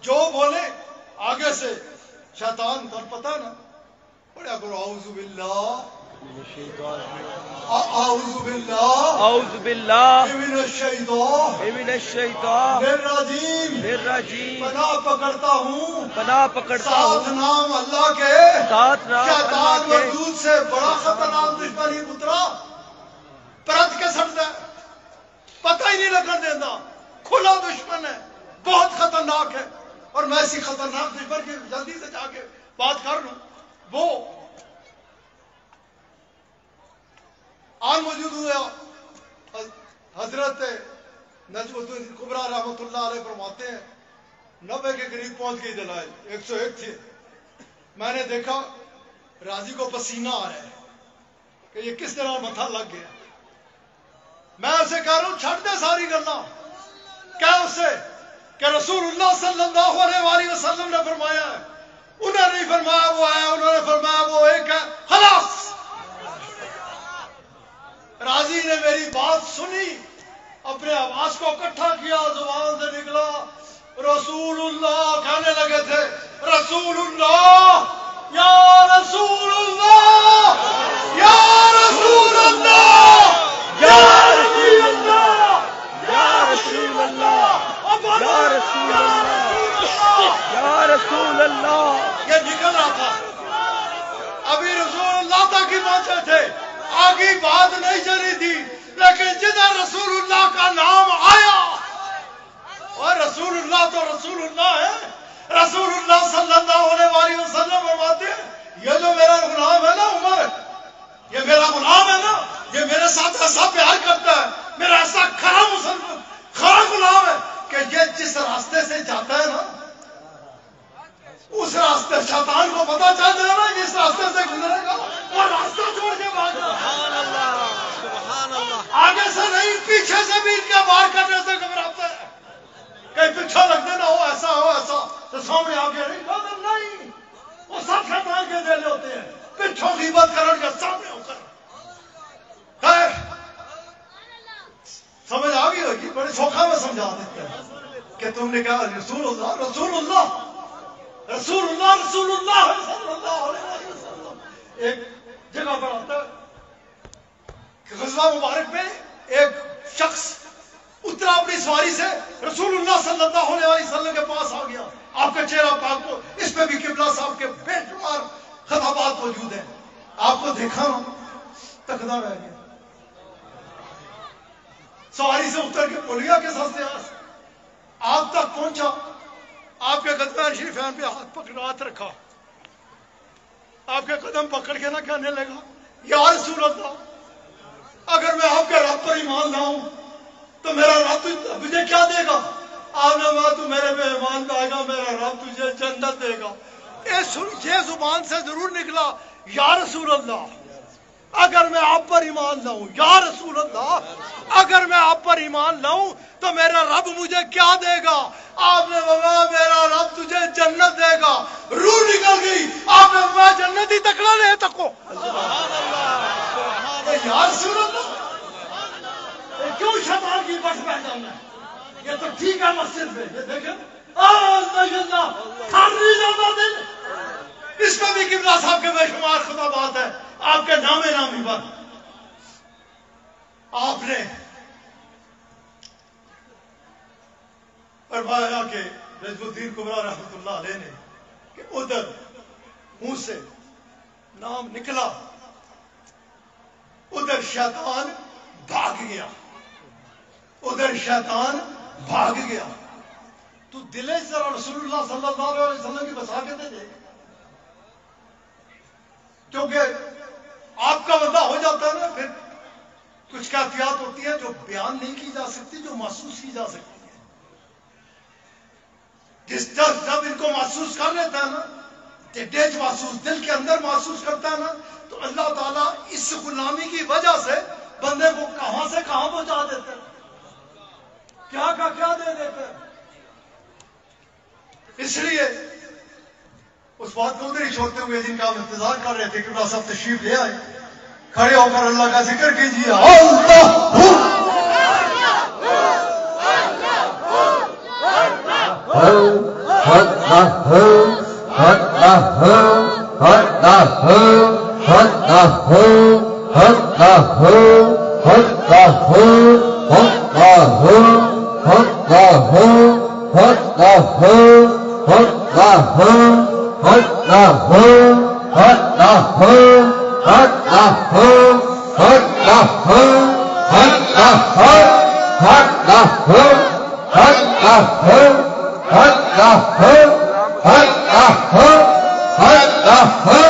جو بولے، آگے سے، شیطان تر پتا نا؟ بڑا کرو اعوذ باللہ۔ اعوذ باللہ اعوذ باللہ من الشیطان من الشیطان الرجیم الرجیم پناہ پکڑتا ہوں. پناہ پکڑتا ساتھ ہوں نام اللہ کے. ساتھ نام شیطان اللہ کے. وجود سے بڑا خطرناک دشمن ہی پترا. پرت کے سڑتا ہے پتہ ہی نہیں لگن دینا. کھلا دشمن ہے. بہت خطرناک ہے. اور میں ایسی خطرناک دشمن کی جلدی سے جا کے بات کر لوں. وہ آن موجود ہوا حضرت نجم الدین کبرا رحمت اللہ علیہ فرماتے ہیں، نبے کے قریب پہنچ گئی دلائل ایک سو ایک تھے میں نے دیکھا، راضی کو پسینہ آ رہا ہے کہ یہ کس طرح متھا لگ گیا۔ میں اسے کہہ رہا ہوں، چھڑ دے ساری گلا کیا اسے کہ رسول اللہ صلی اللہ علیہ وآلہ وسلم نے فرمایا ہے۔ انہوں نے فرمایا وہ ہے، انہوں نے فرمایا وہ ایک ہے، خلاص۔ راضی نے میری بات سنی، اپنے آواز کو اکٹھا کیا، زبان سے نکلا۔ رسول اللہ کہنے لگے تھے رسول اللہ یا رسول اللہ یا رسول اللہ یا رسول اللہ یا رسول اللہ یا رسول اللہ یا رسول اللہ یہ نکل رہا تھا ابھی رسول اللہ تک ہی پہنچے تھے آگے بات نہیں چلی تھی لیکن جدھر رسول اللہ کا نام آیا اور رسول اللہ تو رسول اللہ ہے رسول اللہ صلی اللہ علیہ وآلہ وسلم فرماتے ہیں یہ جو میرا غلام ہے نا عمر یہ میرا غلام ہے نا یہ میرے ساتھ ایسا پیار کرتا ہے میرا ایسا کھڑا مسلمان کھڑا غلام ہے کہ یہ جس راستے سے جاتا ہے نا اس راستے شیطان کو پتا چل جائے نا کہ اس راستے سے گزرے گا وہ راستہ چھوڑ کے بھاگ جائے سبحان اللہ سبحان اللہ آگے سے نہیں پیچھے سے بھی ان کے وار کرنے سے گھبراتا ہے کہیں پیچھے لگتے نہ ہو ایسا ہو ایسا تو سامنے آگے نہیں کہتے نہیں وہ سب شیطان کے دل ہوتے ہیں پیچھوں غیبت کرن کے سامنے ہو کر خیر سمجھ آ گئی ہوگی بڑے سوکھا میں سمجھا دیتے ہیں کہ تم نے کہا رسول اللہ رسول اللہ رسول اللہ رسول اللہ صلی اللہ علیہ وسلم ایک جگہ پر آتا ہے کہ غزوہ مبارک میں ایک شخص اترا اپنی سواری سے رسول اللہ صلی اللہ علیہ وسلم کے پاس آ گیا آپ کا چہرہ پاک کو اس پہ بھی قبلہ صاحب کے بے شمار خطابات موجود ہیں آپ کو دیکھا نا تکدا رہ گیا سواری سے اتر کے پولیا کے ساتھ سے آپ تک پہنچا آپ کے قدم شریفین پہ ہاتھ پکڑ ہاتھ رکھا آپ کے قدم پکڑ کے نہ کہنے لگا یا رسول اللہ اگر میں آپ کے رب پر ایمان لاؤں، تو میرا رب مجھے کیا دے گا؟ آپ نے کہا تو میرے پہ ایمان لائے گا، میرا رب تجھے جنت دے گا۔ یہ سن- یہ زبان سے ضرور نکلا، یا رسول اللہ، اگر میں آپ پر ایمان لاؤں، یا رسول اللہ، اگر میں آپ پر ایمان لاؤں، تو میرا رب مجھے کیا دے گا؟ آپ نے کہا میرا رب تجھے جنت دے گا۔ روح نکل گئی، آپ نے کہا جنت ہی تکڑا لے تکو۔ سبحان اللہ۔ سبحان اے کیوں شیطان کی بٹ بیٹھا میں؟ یہ تو ٹھیک ہے مسجد میں، یہ دیکھیں۔ دل اس میں بھی قبلہ صاحب کے بے شمار خدا بات ہے۔ آپ کے نامے نامی پر آپ نے فرمایا کہ رجب الدین کبرا رحمت اللہ علیہ نے کہ ادھر منہ سے نام نکلا۔ ادھر شیطان بھاگ گیا۔ ادھر شیطان بھاگ گیا۔ تو دلے سے رسول اللہ صلی اللہ علیہ وسلم کی بسا کے دے دے۔ کیونکہ آپ کا بندہ ہو جاتا ہے نا، پھر کچھ کیفیات ہوتی ہیں جو بیان نہیں کی جا سکتی، جو محسوس کی جا سکتی ہے جس جب جب ان کو محسوس کر لیتا ہے نا ڈیج محسوس دل کے اندر محسوس کرتا ہے نا تو اللہ تعالیٰ اس غلامی کی وجہ سے بندے کو کہاں سے کہاں پہنچا دیتے ہیں کیا کا کیا دے دیتے ہیں اس لیے اس بات کو ادھر ہی چھوڑتے ہوئے جن کا ہم انتظار کر رہے تھے کہ سب تشریف لے آئے کھڑے ہو کر اللہ کا ذکر کیجیے اللہ ta hư hết ta hư hết ta hư hết ta hư hết ta hư hết ta hư hết ta hư hết ta hư hết ta hư hết ta hư hết ta hư hết ta hư hết ta hư hết ta hư hết ta hư hết ta hư hết ta hư hết ta hư Huh?